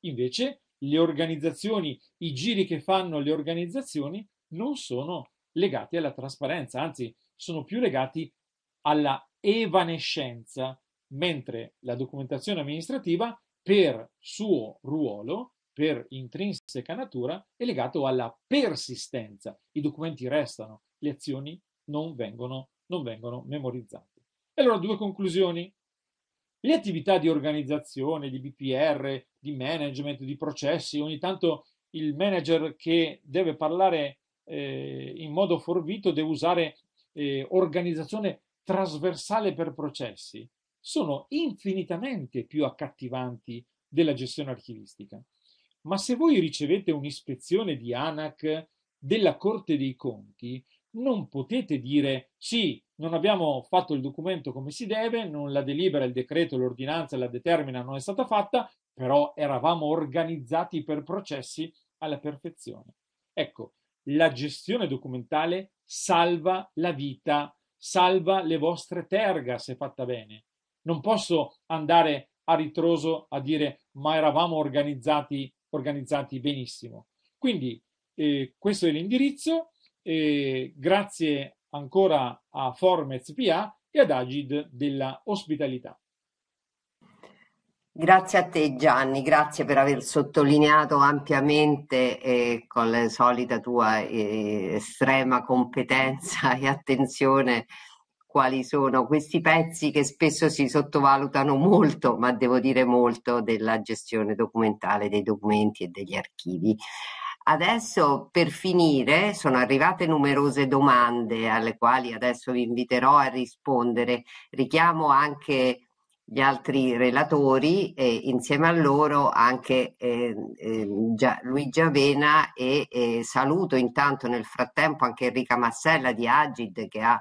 Invece le organizzazioni, i giri che fanno le organizzazioni non sono legati alla trasparenza, anzi sono più legati alla evanescenza, mentre la documentazione amministrativa per suo ruolo, per intrinseca natura, è legato alla persistenza. I documenti restano, le azioni non vengono, non vengono memorizzate. Allora due conclusioni. Le attività di organizzazione, di BPR, di management, di processi, ogni tanto il manager che deve parlare eh, in modo forbito deve usare eh, organizzazione trasversale per processi, sono infinitamente più accattivanti della gestione archivistica. Ma se voi ricevete un'ispezione di ANAC della Corte dei Conti, non potete dire sì, non abbiamo fatto il documento come si deve, non la delibera, il decreto, l'ordinanza, la determina non è stata fatta, però eravamo organizzati per processi alla perfezione. Ecco, la gestione documentale salva la vita, salva le vostre terga se fatta bene. Non posso andare a ritroso a dire ma eravamo organizzati, organizzati benissimo. Quindi eh, questo è l'indirizzo. Eh, grazie ancora a Formez PA e ad Agid della ospitalità. Grazie a te Gianni, grazie per aver sottolineato ampiamente e con la solita tua eh, estrema competenza *laughs* e attenzione quali sono questi pezzi che spesso si sottovalutano molto, ma devo dire molto, della gestione documentale dei documenti e degli archivi. Adesso per finire sono arrivate numerose domande alle quali adesso vi inviterò a rispondere. Richiamo anche gli altri relatori e insieme a loro anche eh, eh, Luigi Avena e eh, saluto intanto nel frattempo anche Enrica Massella di Agid che ha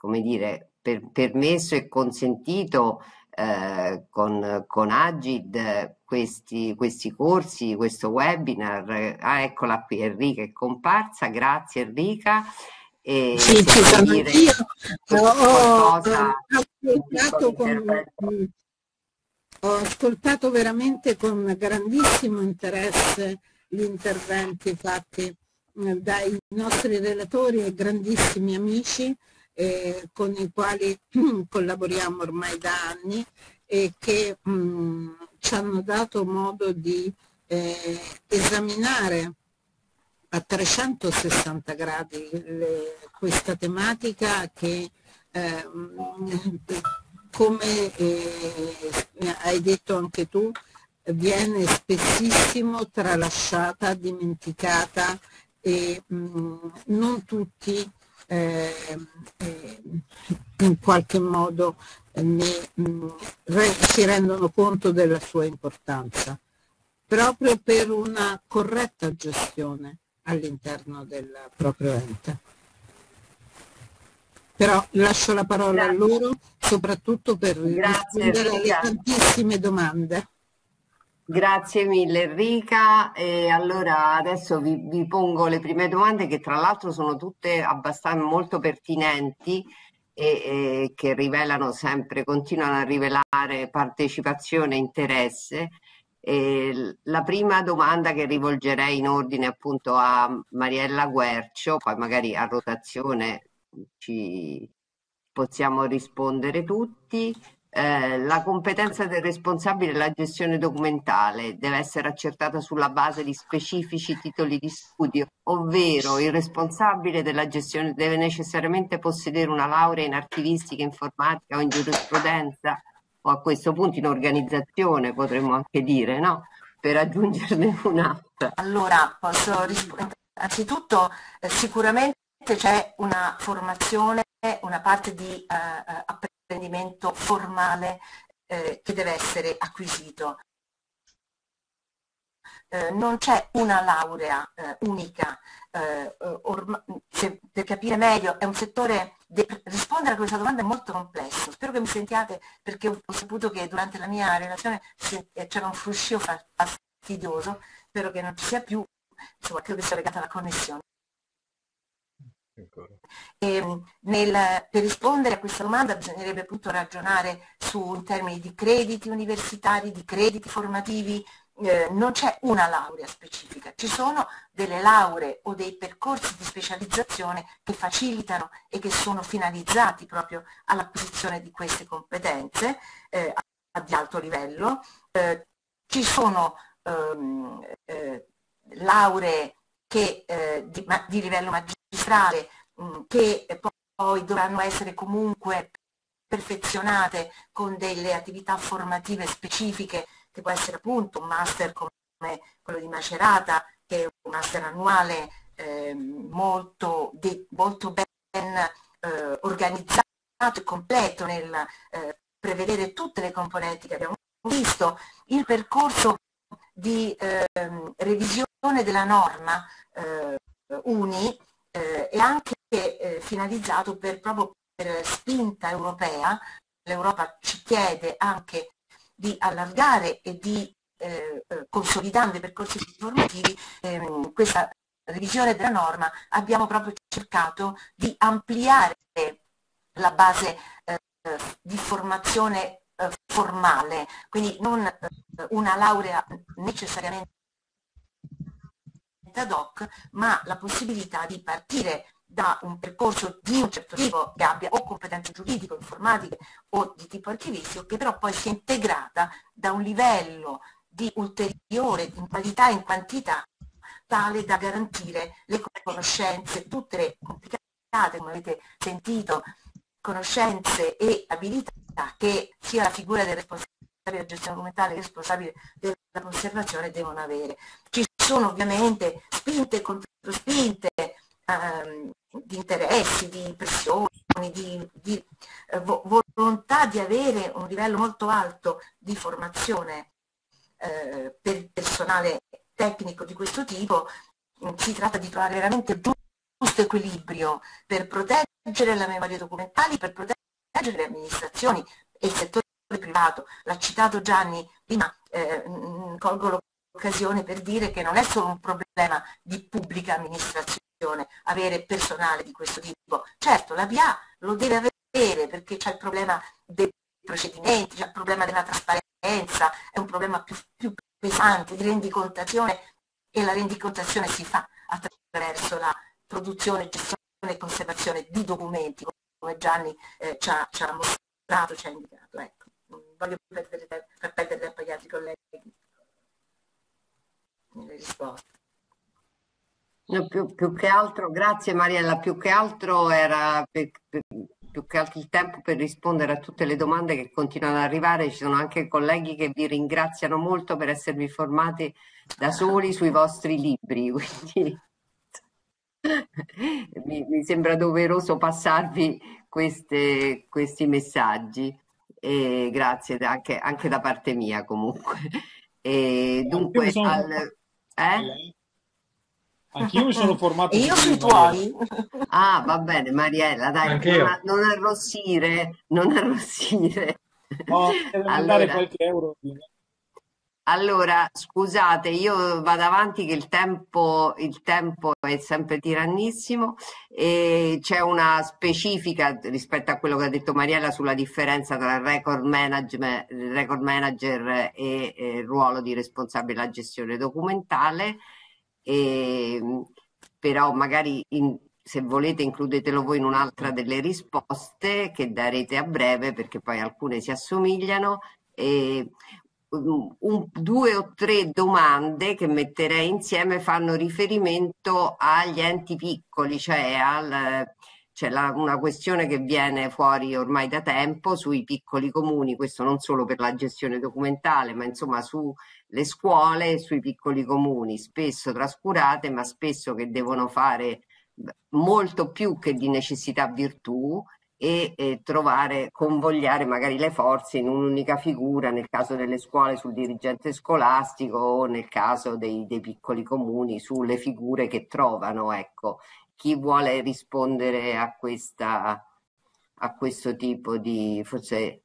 come dire per, permesso e consentito eh, con, con Agid questi, questi corsi, questo webinar. Ah, eccola qui Enrica è comparsa, grazie Enrica. E sì, ci sono io. Ho, ascoltato con, ho ascoltato veramente con grandissimo interesse gli interventi fatti eh, dai nostri relatori e grandissimi amici eh, con i quali *clears throat* collaboriamo ormai da anni e che mh, mm, ci hanno dato modo di eh, esaminare a 360 gradi le, questa tematica che eh, come hai detto anche tu viene spessissimo tralasciata, dimenticata e mh, mm, non tutti in qualche modo ne, mh, mm, re, si rendono conto della sua importanza proprio per una corretta gestione all'interno del proprio ente. Però lascio la parola Grazie. a loro, soprattutto per rispondere alle tantissime domande. Grazie mille Enrica e allora adesso vi, vi, pongo le prime domande che tra l'altro sono tutte abbastanza molto pertinenti e, e che rivelano sempre, continuano a rivelare partecipazione e interesse la prima domanda che rivolgerei in ordine appunto a Mariella Guercio, poi magari a rotazione ci possiamo rispondere tutti. Eh, la competenza del responsabile della gestione documentale deve essere accertata sulla base di specifici titoli di studio, ovvero il responsabile della gestione deve necessariamente possedere una laurea in archivistica, informatica o in giurisprudenza o a questo punto in organizzazione potremmo anche dire, no? Per aggiungerne *laughs* un'altra. Allora, posso rispondere. Anzitutto, eh, sicuramente c'è una formazione, una parte di eh, eh apprendimento formale eh, che deve essere acquisito. Eh, non c'è una laurea eh, unica, eh, se, per capire meglio, è un settore, de, rispondere a questa domanda è molto complesso, spero che mi sentiate perché ho, ho saputo che durante la mia relazione c'era un fruscio fastidioso, spero che non ci sia più, insomma credo che sia legata alla connessione. E, nel, per rispondere a questa domanda bisognerebbe appunto ragionare su in termini di crediti universitari, di crediti formativi, eh, non c'è una laurea specifica, ci sono delle lauree o dei percorsi di specializzazione che facilitano e che sono finalizzati proprio all'acquisizione di queste competenze eh, di alto livello. Eh, ci sono ehm, eh, lauree che, eh, di, di, livello mh, mm, che poi dovranno essere comunque perfezionate con delle attività formative specifiche che può essere appunto un master come quello di Macerata, che è un master annuale eh, molto, de, molto, ben eh, organizzato e completo nel eh, prevedere tutte le componenti che abbiamo visto, il percorso di ehm, revisione della norma eh, UNI eh, è anche eh, finalizzato per, proprio per spinta europea, l'Europa ci chiede anche di allargare e di eh, eh, consolidando i percorsi formativi ehm, questa revisione della norma abbiamo proprio cercato di ampliare la base eh, di formazione eh, formale, quindi non eh, una laurea necessariamente ad hoc, ma la possibilità di partire da un percorso di un certo tipo che abbia o competenze giuridiche, informatiche o di tipo archivistico, che però poi sia integrata da un livello di ulteriore in qualità e in quantità tale da garantire le conoscenze, tutte le complicate, come avete sentito, conoscenze e abilità che sia la figura del responsabile della gestione documentale il responsabile della conservazione devono avere. Ci sono ovviamente spinte e controspinte ehm, di interessi, di pressioni, di, di eh, volontà di avere un livello molto alto di formazione eh, per il personale tecnico di questo tipo, si tratta di trovare veramente giusto equilibrio per proteggere la memoria documentale, per proteggere le amministrazioni e il settore privato. L'ha citato Gianni prima, eh, colgo l'occasione per dire che non è solo un problema di pubblica amministrazione, avere personale di questo tipo. Certo, la VIA lo deve avere perché c'è il problema dei procedimenti, c'è il problema della trasparenza, è un problema più, più pesante di rendicontazione e la rendicontazione si fa attraverso la produzione, gestione e conservazione di documenti, come Gianni eh, ci, ha, ci, ha, mostrato, ci ha indicato. Ecco. Voglio perdere far perdere tempo agli altri colleghi nelle risposte. No, più, più, che altro, grazie Mariella, più che altro era per, per, più che altro il tempo per rispondere a tutte le domande che continuano ad arrivare. Ci sono anche colleghi che vi ringraziano molto per esservi formati da soli sui vostri libri, *laughs* quindi mi, mi, sembra doveroso passarvi queste, questi messaggi. E grazie anche, anche, da parte mia comunque. *laughs* E dunque, al, eh? Anch'io mi sono *laughs* formato. Io sui tuoi. Ah, va bene, Mariella, dai, non, non, arrossire, non arrossire. No, *laughs* allora, qualche euro. Allora, scusate, io vado avanti che il tempo, il tempo è sempre tirannissimo e c'è una specifica rispetto a quello che ha detto Mariella sulla differenza tra record, management, record manager e, e ruolo di responsabile della gestione documentale e, ehm, però magari in, se volete includetelo voi in un'altra delle risposte che darete a breve perché poi alcune si assomigliano. E, un, due o tre domande che metterei insieme fanno riferimento agli enti piccoli, cioè al, c'è la, una questione che viene fuori ormai da tempo sui piccoli comuni, questo non solo per la gestione documentale, ma insomma sulle scuole e sui piccoli comuni, spesso trascurate, ma spesso che devono fare molto più che di necessità virtù e, e trovare, convogliare magari le forze in un'unica figura, nel caso delle scuole sul dirigente scolastico o nel caso dei, dei piccoli comuni sulle figure che trovano, ecco, chi vuole rispondere a, questa, a questo tipo di... forse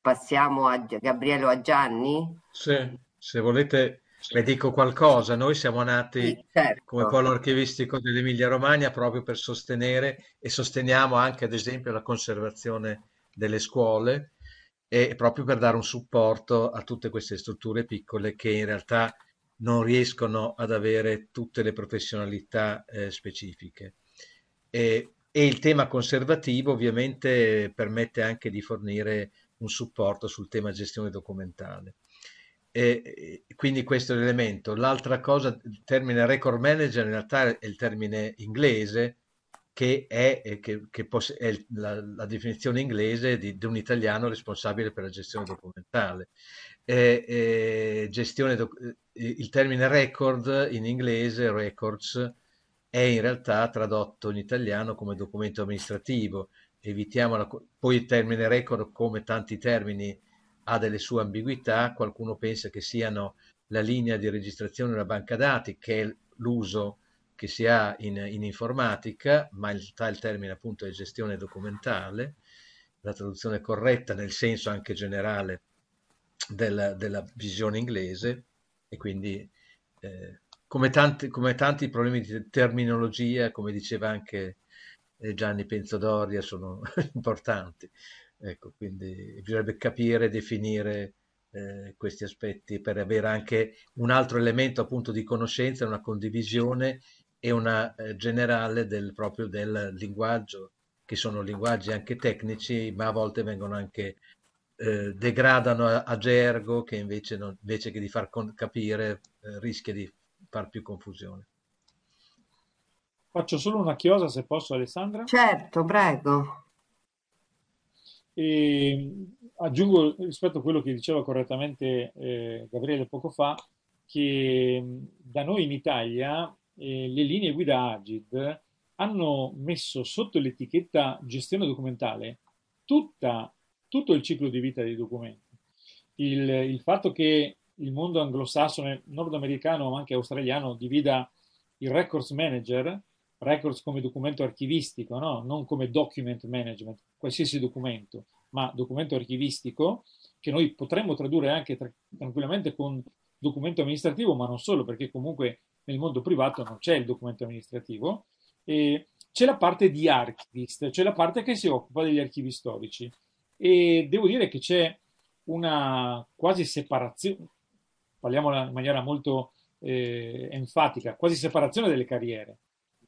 passiamo a Gabriele o a Gianni? Sì, se volete Le dico qualcosa, noi siamo nati sì, certo. come polo archivistico dell'Emilia Romagna proprio per sostenere e sosteniamo anche ad esempio la conservazione delle scuole e proprio per dare un supporto a tutte queste strutture piccole che in realtà non riescono ad avere tutte le professionalità eh, specifiche. E, e il tema conservativo ovviamente permette anche di fornire un supporto sul tema gestione documentale. E, quindi questo è l'elemento. L'altra cosa, il termine record manager in realtà è il termine inglese che è, che, che è la, la, definizione inglese di, di, un italiano responsabile per la gestione documentale. E, e gestione doc, il termine record in inglese, records, è in realtà tradotto in italiano come documento amministrativo. Evitiamo la, poi il termine record, come tanti termini, ha delle sue ambiguità. Qualcuno pensa che siano la linea di registrazione della banca dati, che è l'uso che si ha in, in, informatica, ma in realtà il termine appunto è gestione documentale, la traduzione corretta nel senso anche generale della, della visione inglese e quindi eh, come, tanti, come tanti problemi di terminologia, come diceva anche eh, Gianni Penzodoria, sono *laughs* importanti. Ecco, quindi bisognerebbe capire e definire eh, questi aspetti per avere anche un altro elemento appunto di conoscenza, una condivisione e una eh, generale del, proprio del linguaggio, che sono linguaggi anche tecnici, ma a volte vengono anche eh, degradano a, a, gergo che invece, non, invece che di far capire eh, rischia di far più confusione. Faccio solo una chiosa se posso Alessandra. Certo, prego. E aggiungo rispetto a quello che diceva correttamente eh, Gabriele poco fa, che da noi in Italia eh, le linee guida Agid hanno messo sotto l'etichetta gestione documentale tutta, tutto il ciclo di vita dei documenti. Il, il fatto che il mondo anglosassone, nordamericano ma anche australiano divida il records manager records come documento archivistico, no? non come document management, qualsiasi documento, ma documento archivistico, che noi potremmo tradurre anche tra- tranquillamente con documento amministrativo, ma non solo, perché comunque nel mondo privato non c'è il documento amministrativo, c'è la parte di archivist, c'è la parte che si occupa degli archivi storici. E devo dire che c'è una quasi separazione, parliamola in maniera molto eh, enfatica, quasi separazione delle carriere.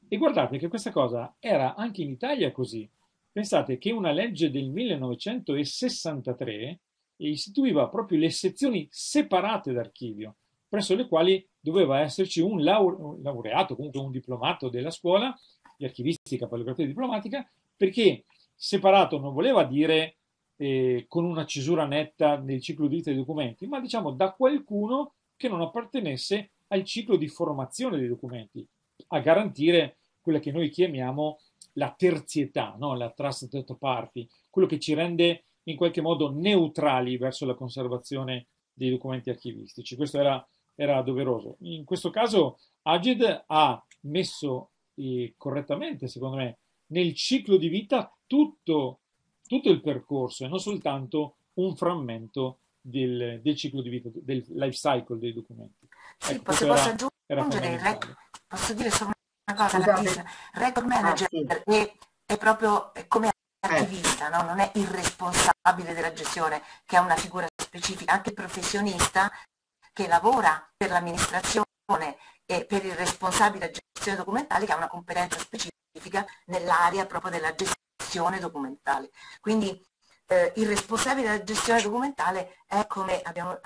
E guardate che questa cosa era anche in Italia così. Pensate che una legge del 1963 istituiva proprio le sezioni separate d'archivio, presso le quali doveva esserci un, laure- laureato, comunque un diplomato della scuola di archivistica, paleografia diplomatica, perché separato non voleva dire eh, con una cesura netta nel ciclo di vita dei documenti, ma diciamo da qualcuno che non appartenesse al ciclo di formazione dei documenti, a garantire quella che noi chiamiamo la terzietà, no? la trusted party, quello che ci rende in qualche modo neutrali verso la conservazione dei documenti archivistici. Questo era, era doveroso. In questo caso Aged ha messo eh, correttamente, secondo me, nel ciclo di vita tutto, tutto, il percorso e non soltanto un frammento del, del, ciclo di vita, del life cycle dei documenti. Sì, ecco, posso, posso aggiungere, posso dire solo una cosa, Scusate. record manager ah, sì. è, è, proprio come archivista, no? non è il responsabile della gestione, che è una figura specifica, anche il professionista che lavora per l'amministrazione e per il responsabile della gestione documentale che ha una competenza specifica nell'area proprio della gestione documentale. Quindi eh, il responsabile della gestione documentale è come abbiamo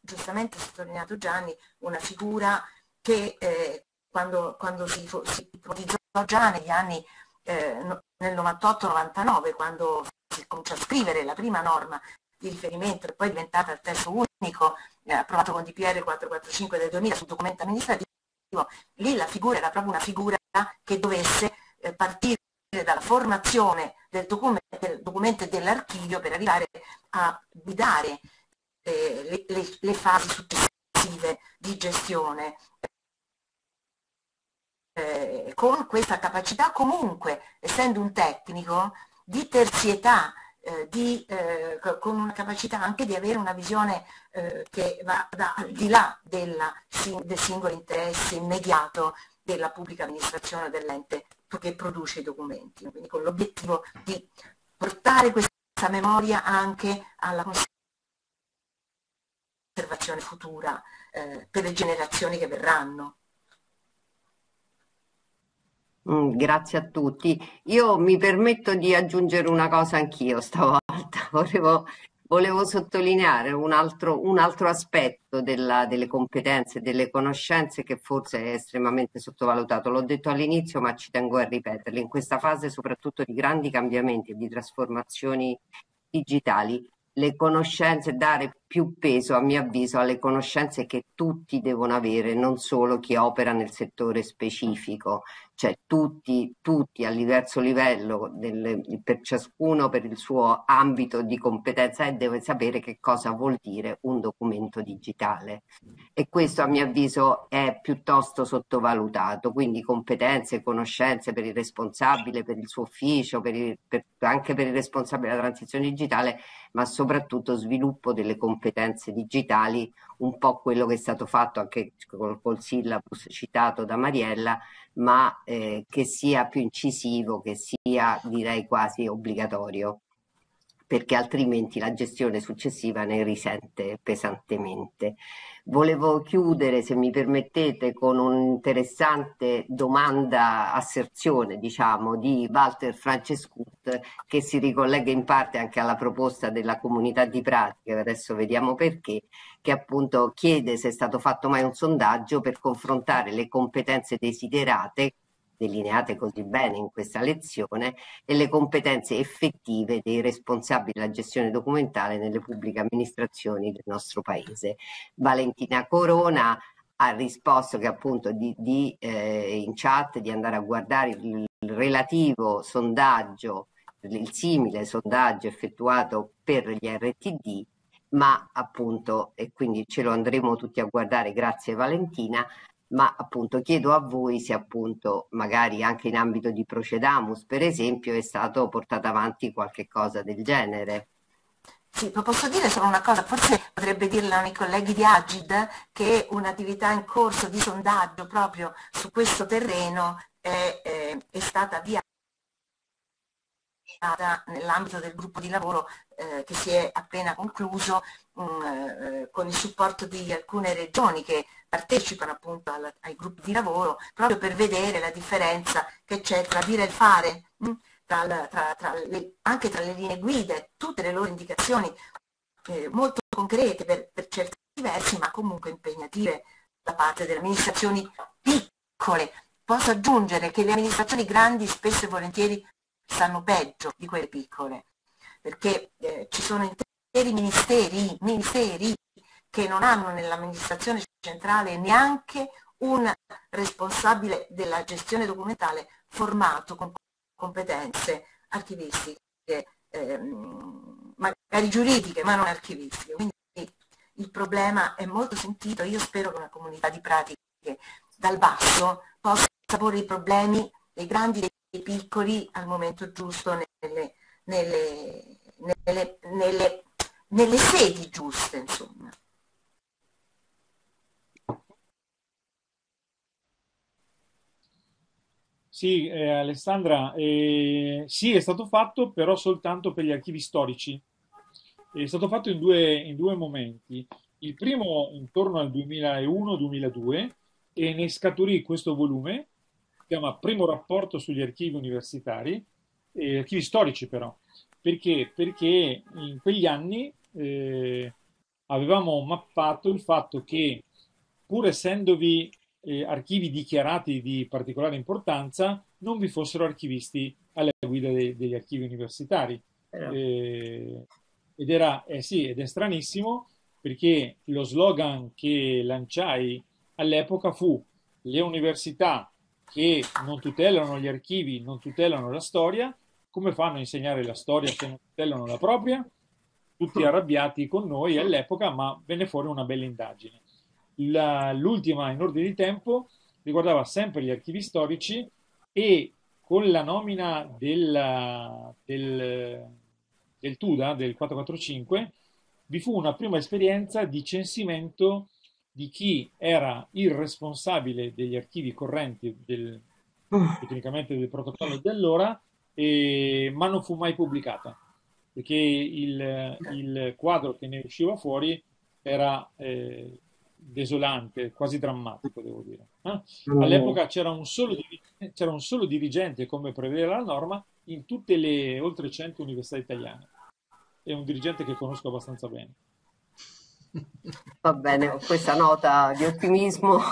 giustamente sottolineato Gianni, una figura che eh, quando, quando si, si, ipotizzò già negli anni eh, nel 98-99, quando si cominciò a scrivere la prima norma di riferimento e poi è diventata il testo unico eh, approvato con DPR 445 del 2000 sul documento amministrativo, lì la figura era proprio una figura che dovesse eh, partire dalla formazione del documento, del documento e dell'archivio per arrivare a guidare eh, le, le, le fasi successive di gestione con questa capacità comunque, essendo un tecnico, di terzietà eh, di, eh, con una capacità anche di avere una visione eh, che va da, al di là della, del singolo interesse immediato della pubblica amministrazione dell'ente che produce i documenti, quindi con l'obiettivo di portare questa memoria anche alla conservazione futura eh, per le generazioni che verranno. Mm, grazie a tutti. Io mi permetto di aggiungere una cosa anch'io stavolta. *laughs* Volevo, volevo sottolineare un altro, un altro aspetto della, delle competenze, delle conoscenze che forse è estremamente sottovalutato. L'ho detto all'inizio, ma ci tengo a ripeterlo. In questa fase soprattutto di grandi cambiamenti e di trasformazioni digitali, le conoscenze, dare più peso, a mio avviso, alle conoscenze che tutti devono avere, non solo chi opera nel settore specifico cioè tutti, tutti a diverso livello, del, per ciascuno per il suo ambito di competenza e deve sapere che cosa vuol dire un documento digitale. E questo a mio avviso è piuttosto sottovalutato, quindi competenze, conoscenze per il responsabile, per il suo ufficio, per il, per, anche per il responsabile della transizione digitale, ma soprattutto sviluppo delle competenze digitali, un po' quello che è stato fatto anche col, col syllabus citato da Mariella, ma eh, che sia più incisivo, che sia direi quasi obbligatorio, perché altrimenti la gestione successiva ne risente pesantemente. Volevo chiudere, se mi permettete, con un'interessante domanda, asserzione, diciamo, di Walter Francescut, che si ricollega in parte anche alla proposta della comunità di pratica, adesso vediamo perché, che appunto chiede se è stato fatto mai un sondaggio per confrontare le competenze desiderate delineate così bene in questa lezione e le competenze effettive dei responsabili della gestione documentale nelle pubbliche amministrazioni del nostro paese. Valentina Corona ha risposto che appunto di, di, eh, in chat di andare a guardare il, relativo sondaggio, il simile sondaggio effettuato per gli RTD ma appunto, e quindi ce lo andremo tutti a guardare, grazie Valentina, ma appunto chiedo a voi se appunto magari anche in ambito di Procedamus per esempio è stato portato avanti qualche cosa del genere. Sì, posso dire solo una cosa, forse potrebbe dirla ai colleghi di Agid che un'attività in corso di sondaggio proprio su questo terreno è, è, è stata avviata nell'ambito del gruppo di lavoro eh, che si è appena concluso mh, mm, eh, con il supporto di alcune regioni che partecipano appunto al, ai gruppi di lavoro proprio per vedere la differenza che c'è tra dire e fare, mh, mm, tra, tra, tra le, anche tra le linee guida e tutte le loro indicazioni eh, molto concrete per, per certi versi ma comunque impegnative da parte delle amministrazioni piccole. Posso aggiungere che le amministrazioni grandi spesso e volentieri stanno peggio di quelle piccole, perché eh, ci sono interi ministeri, ministeri che non hanno nell'amministrazione centrale neanche un responsabile della gestione documentale formato con competenze archivistiche, ehm, magari giuridiche, ma non archivistiche. Quindi il problema è molto sentito. Io spero che una comunità di pratiche dal basso possa porre i problemi dei grandi i piccoli al momento giusto nelle, nelle, nelle, nelle, nelle sedi giuste, insomma. Sì, eh, Alessandra, eh, sì, è stato fatto, però soltanto per gli archivi storici. È stato fatto in due, in due momenti. Il primo intorno al 2001-2002 e ne scaturì questo volume chiama Primo rapporto sugli archivi universitari, eh, archivi storici però. Perché? Perché in quegli anni eh, avevamo mappato il fatto che pur essendovi eh, archivi dichiarati di particolare importanza, non vi fossero archivisti alla guida de- degli archivi universitari. Eh, ed, era, eh sì, ed è stranissimo perché lo slogan che lanciai all'epoca fu le università che non tutelano gli archivi, non tutelano la storia, come fanno a insegnare la storia se non tutelano la propria? Tutti *laughs* arrabbiati con noi all'epoca, ma venne fuori una bella indagine. La, l'ultima in ordine di tempo riguardava sempre gli archivi storici e con la nomina della, del, del TUDA, del 445, vi fu una prima esperienza di censimento di chi era il responsabile degli archivi correnti del, tecnicamente del protocollo di allora, e, ma non fu mai pubblicata, perché il, il quadro che ne usciva fuori era eh, desolante, quasi drammatico, devo dire. Eh? All'epoca c'era un, solo, c'era un solo dirigente, come prevedeva la norma, in tutte le oltre 100 università italiane. È un dirigente che conosco abbastanza bene. Va bene, con questa nota di ottimismo *laughs*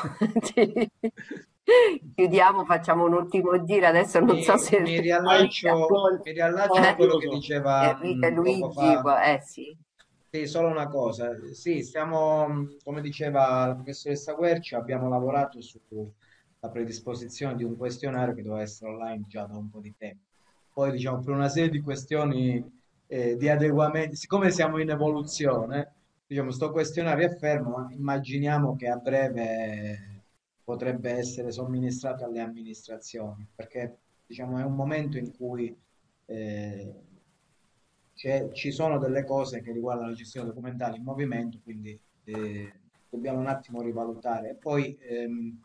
chiudiamo, facciamo un ultimo giro. Adesso non mi, so se mi riallaccio, mi riallaccio a quello che diceva Enrico Luigi. Eh, sì. Sì, solo una cosa. Sì, stiamo, come diceva la professoressa Guerci, abbiamo lavorato sulla predisposizione di un questionario che doveva essere online già da un po' di tempo. Poi, diciamo, per una serie di questioni eh, di adeguamenti, siccome siamo in evoluzione, diciamo, sto questionario è fermo, ma immaginiamo che a breve potrebbe essere somministrato alle amministrazioni, perché diciamo, è un momento in cui eh, ci sono delle cose che riguardano la gestione documentale in movimento, quindi eh, dobbiamo un attimo rivalutare. E poi, ehm,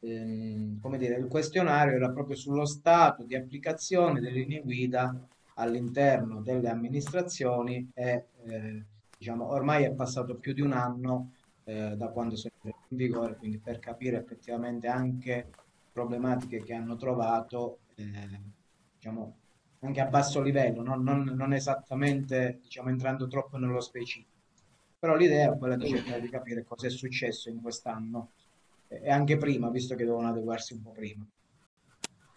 ehm, come dire, il questionario era proprio sullo stato di applicazione delle linee guida all'interno delle amministrazioni e eh, diciamo, ormai è passato più di un anno eh, da quando sono in vigore, quindi per capire effettivamente anche problematiche che hanno trovato, eh, diciamo, anche a basso livello, no? non, non, esattamente diciamo, entrando troppo nello specifico. Però l'idea è quella di cercare di capire cosa è successo in quest'anno e anche prima, visto che devono adeguarsi un po' prima.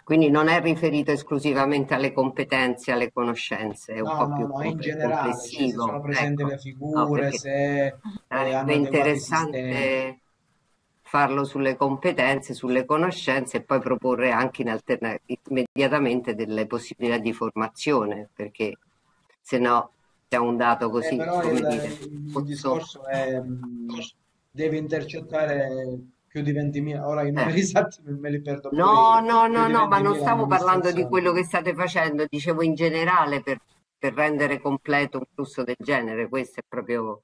Quindi non è riferito esclusivamente alle competenze, alle conoscenze, è un no, po' no, più no, in generale, se sono presenti ecco. le figure, no, se sarebbe interessante farlo sulle competenze, sulle conoscenze e poi proporre anche in alterna- immediatamente delle possibilità di formazione, perché se no c'è un dato così. Eh, però il, il, il discorso è devi intercettare più di 20.000, ora i numeri eh. esatti me li perdo. No, no, no, no, ma non stavo parlando di quello che state facendo, dicevo in generale per, per rendere completo un flusso del genere, questo è proprio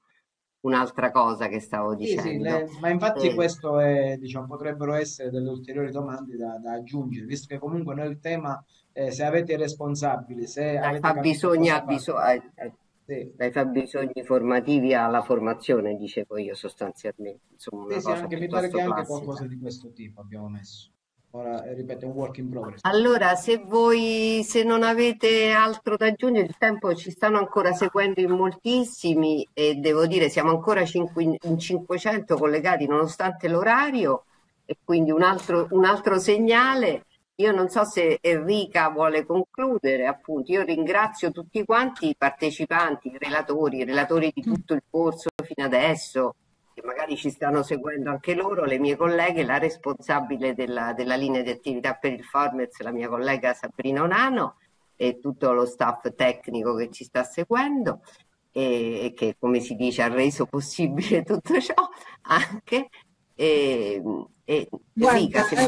un'altra cosa che stavo dicendo. Sì, sì, le, ma infatti eh. questo è, diciamo, potrebbero essere delle ulteriori domande da, da aggiungere, visto che comunque nel tema, eh, se avete responsabili, se avete fabbisogna, bisogna, eh, eh, sì. dai fabbisogni formativi alla formazione, dicevo io sostanzialmente. Insomma, sì, sì, anche, mi pare che classica. anche qualcosa di questo tipo abbiamo messo. Ora, eh, ripeto, è un work in progress. Allora, se voi se non avete altro da aggiungere, il tempo ci stanno ancora seguendo in moltissimi e devo dire siamo ancora in 500 collegati nonostante l'orario e quindi un altro, un altro segnale. Io non so se Enrica vuole concludere, appunto, io ringrazio tutti quanti i partecipanti, i relatori, i relatori di tutto il corso fino adesso, che magari ci stanno seguendo anche loro, le mie colleghe, la responsabile della, della linea di attività per il Formez, la mia collega Sabrina Onano e tutto lo staff tecnico che ci sta seguendo e, e che, come si dice, ha reso possibile *laughs* tutto ciò anche. E, e Guarda, Rica, se eh,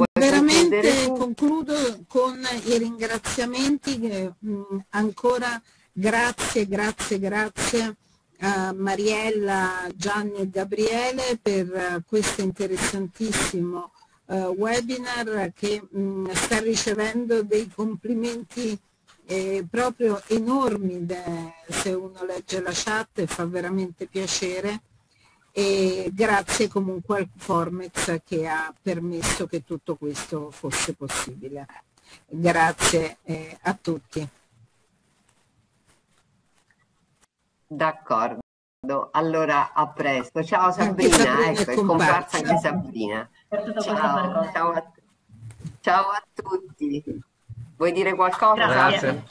veramente concludo con i ringraziamenti che, mh, ancora grazie, grazie, grazie a Mariella, Gianni e Gabriele per questo interessantissimo uh, webinar che mh, sta ricevendo dei complimenti eh, proprio enormi de, se uno legge la chat e fa veramente piacere e grazie comunque al Formex che ha permesso che tutto questo fosse possibile. Grazie eh, a tutti. D'accordo, allora a presto. Ciao Sabrina, Sabrina ecco, è comparsa anche Sabrina. Ciao, ciao, a, ciao a tutti. Vuoi dire qualcosa? Grazie.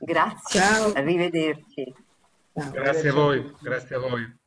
Grazie, *laughs* ciao. arrivederci. Ciao. Grazie a voi, grazie a voi.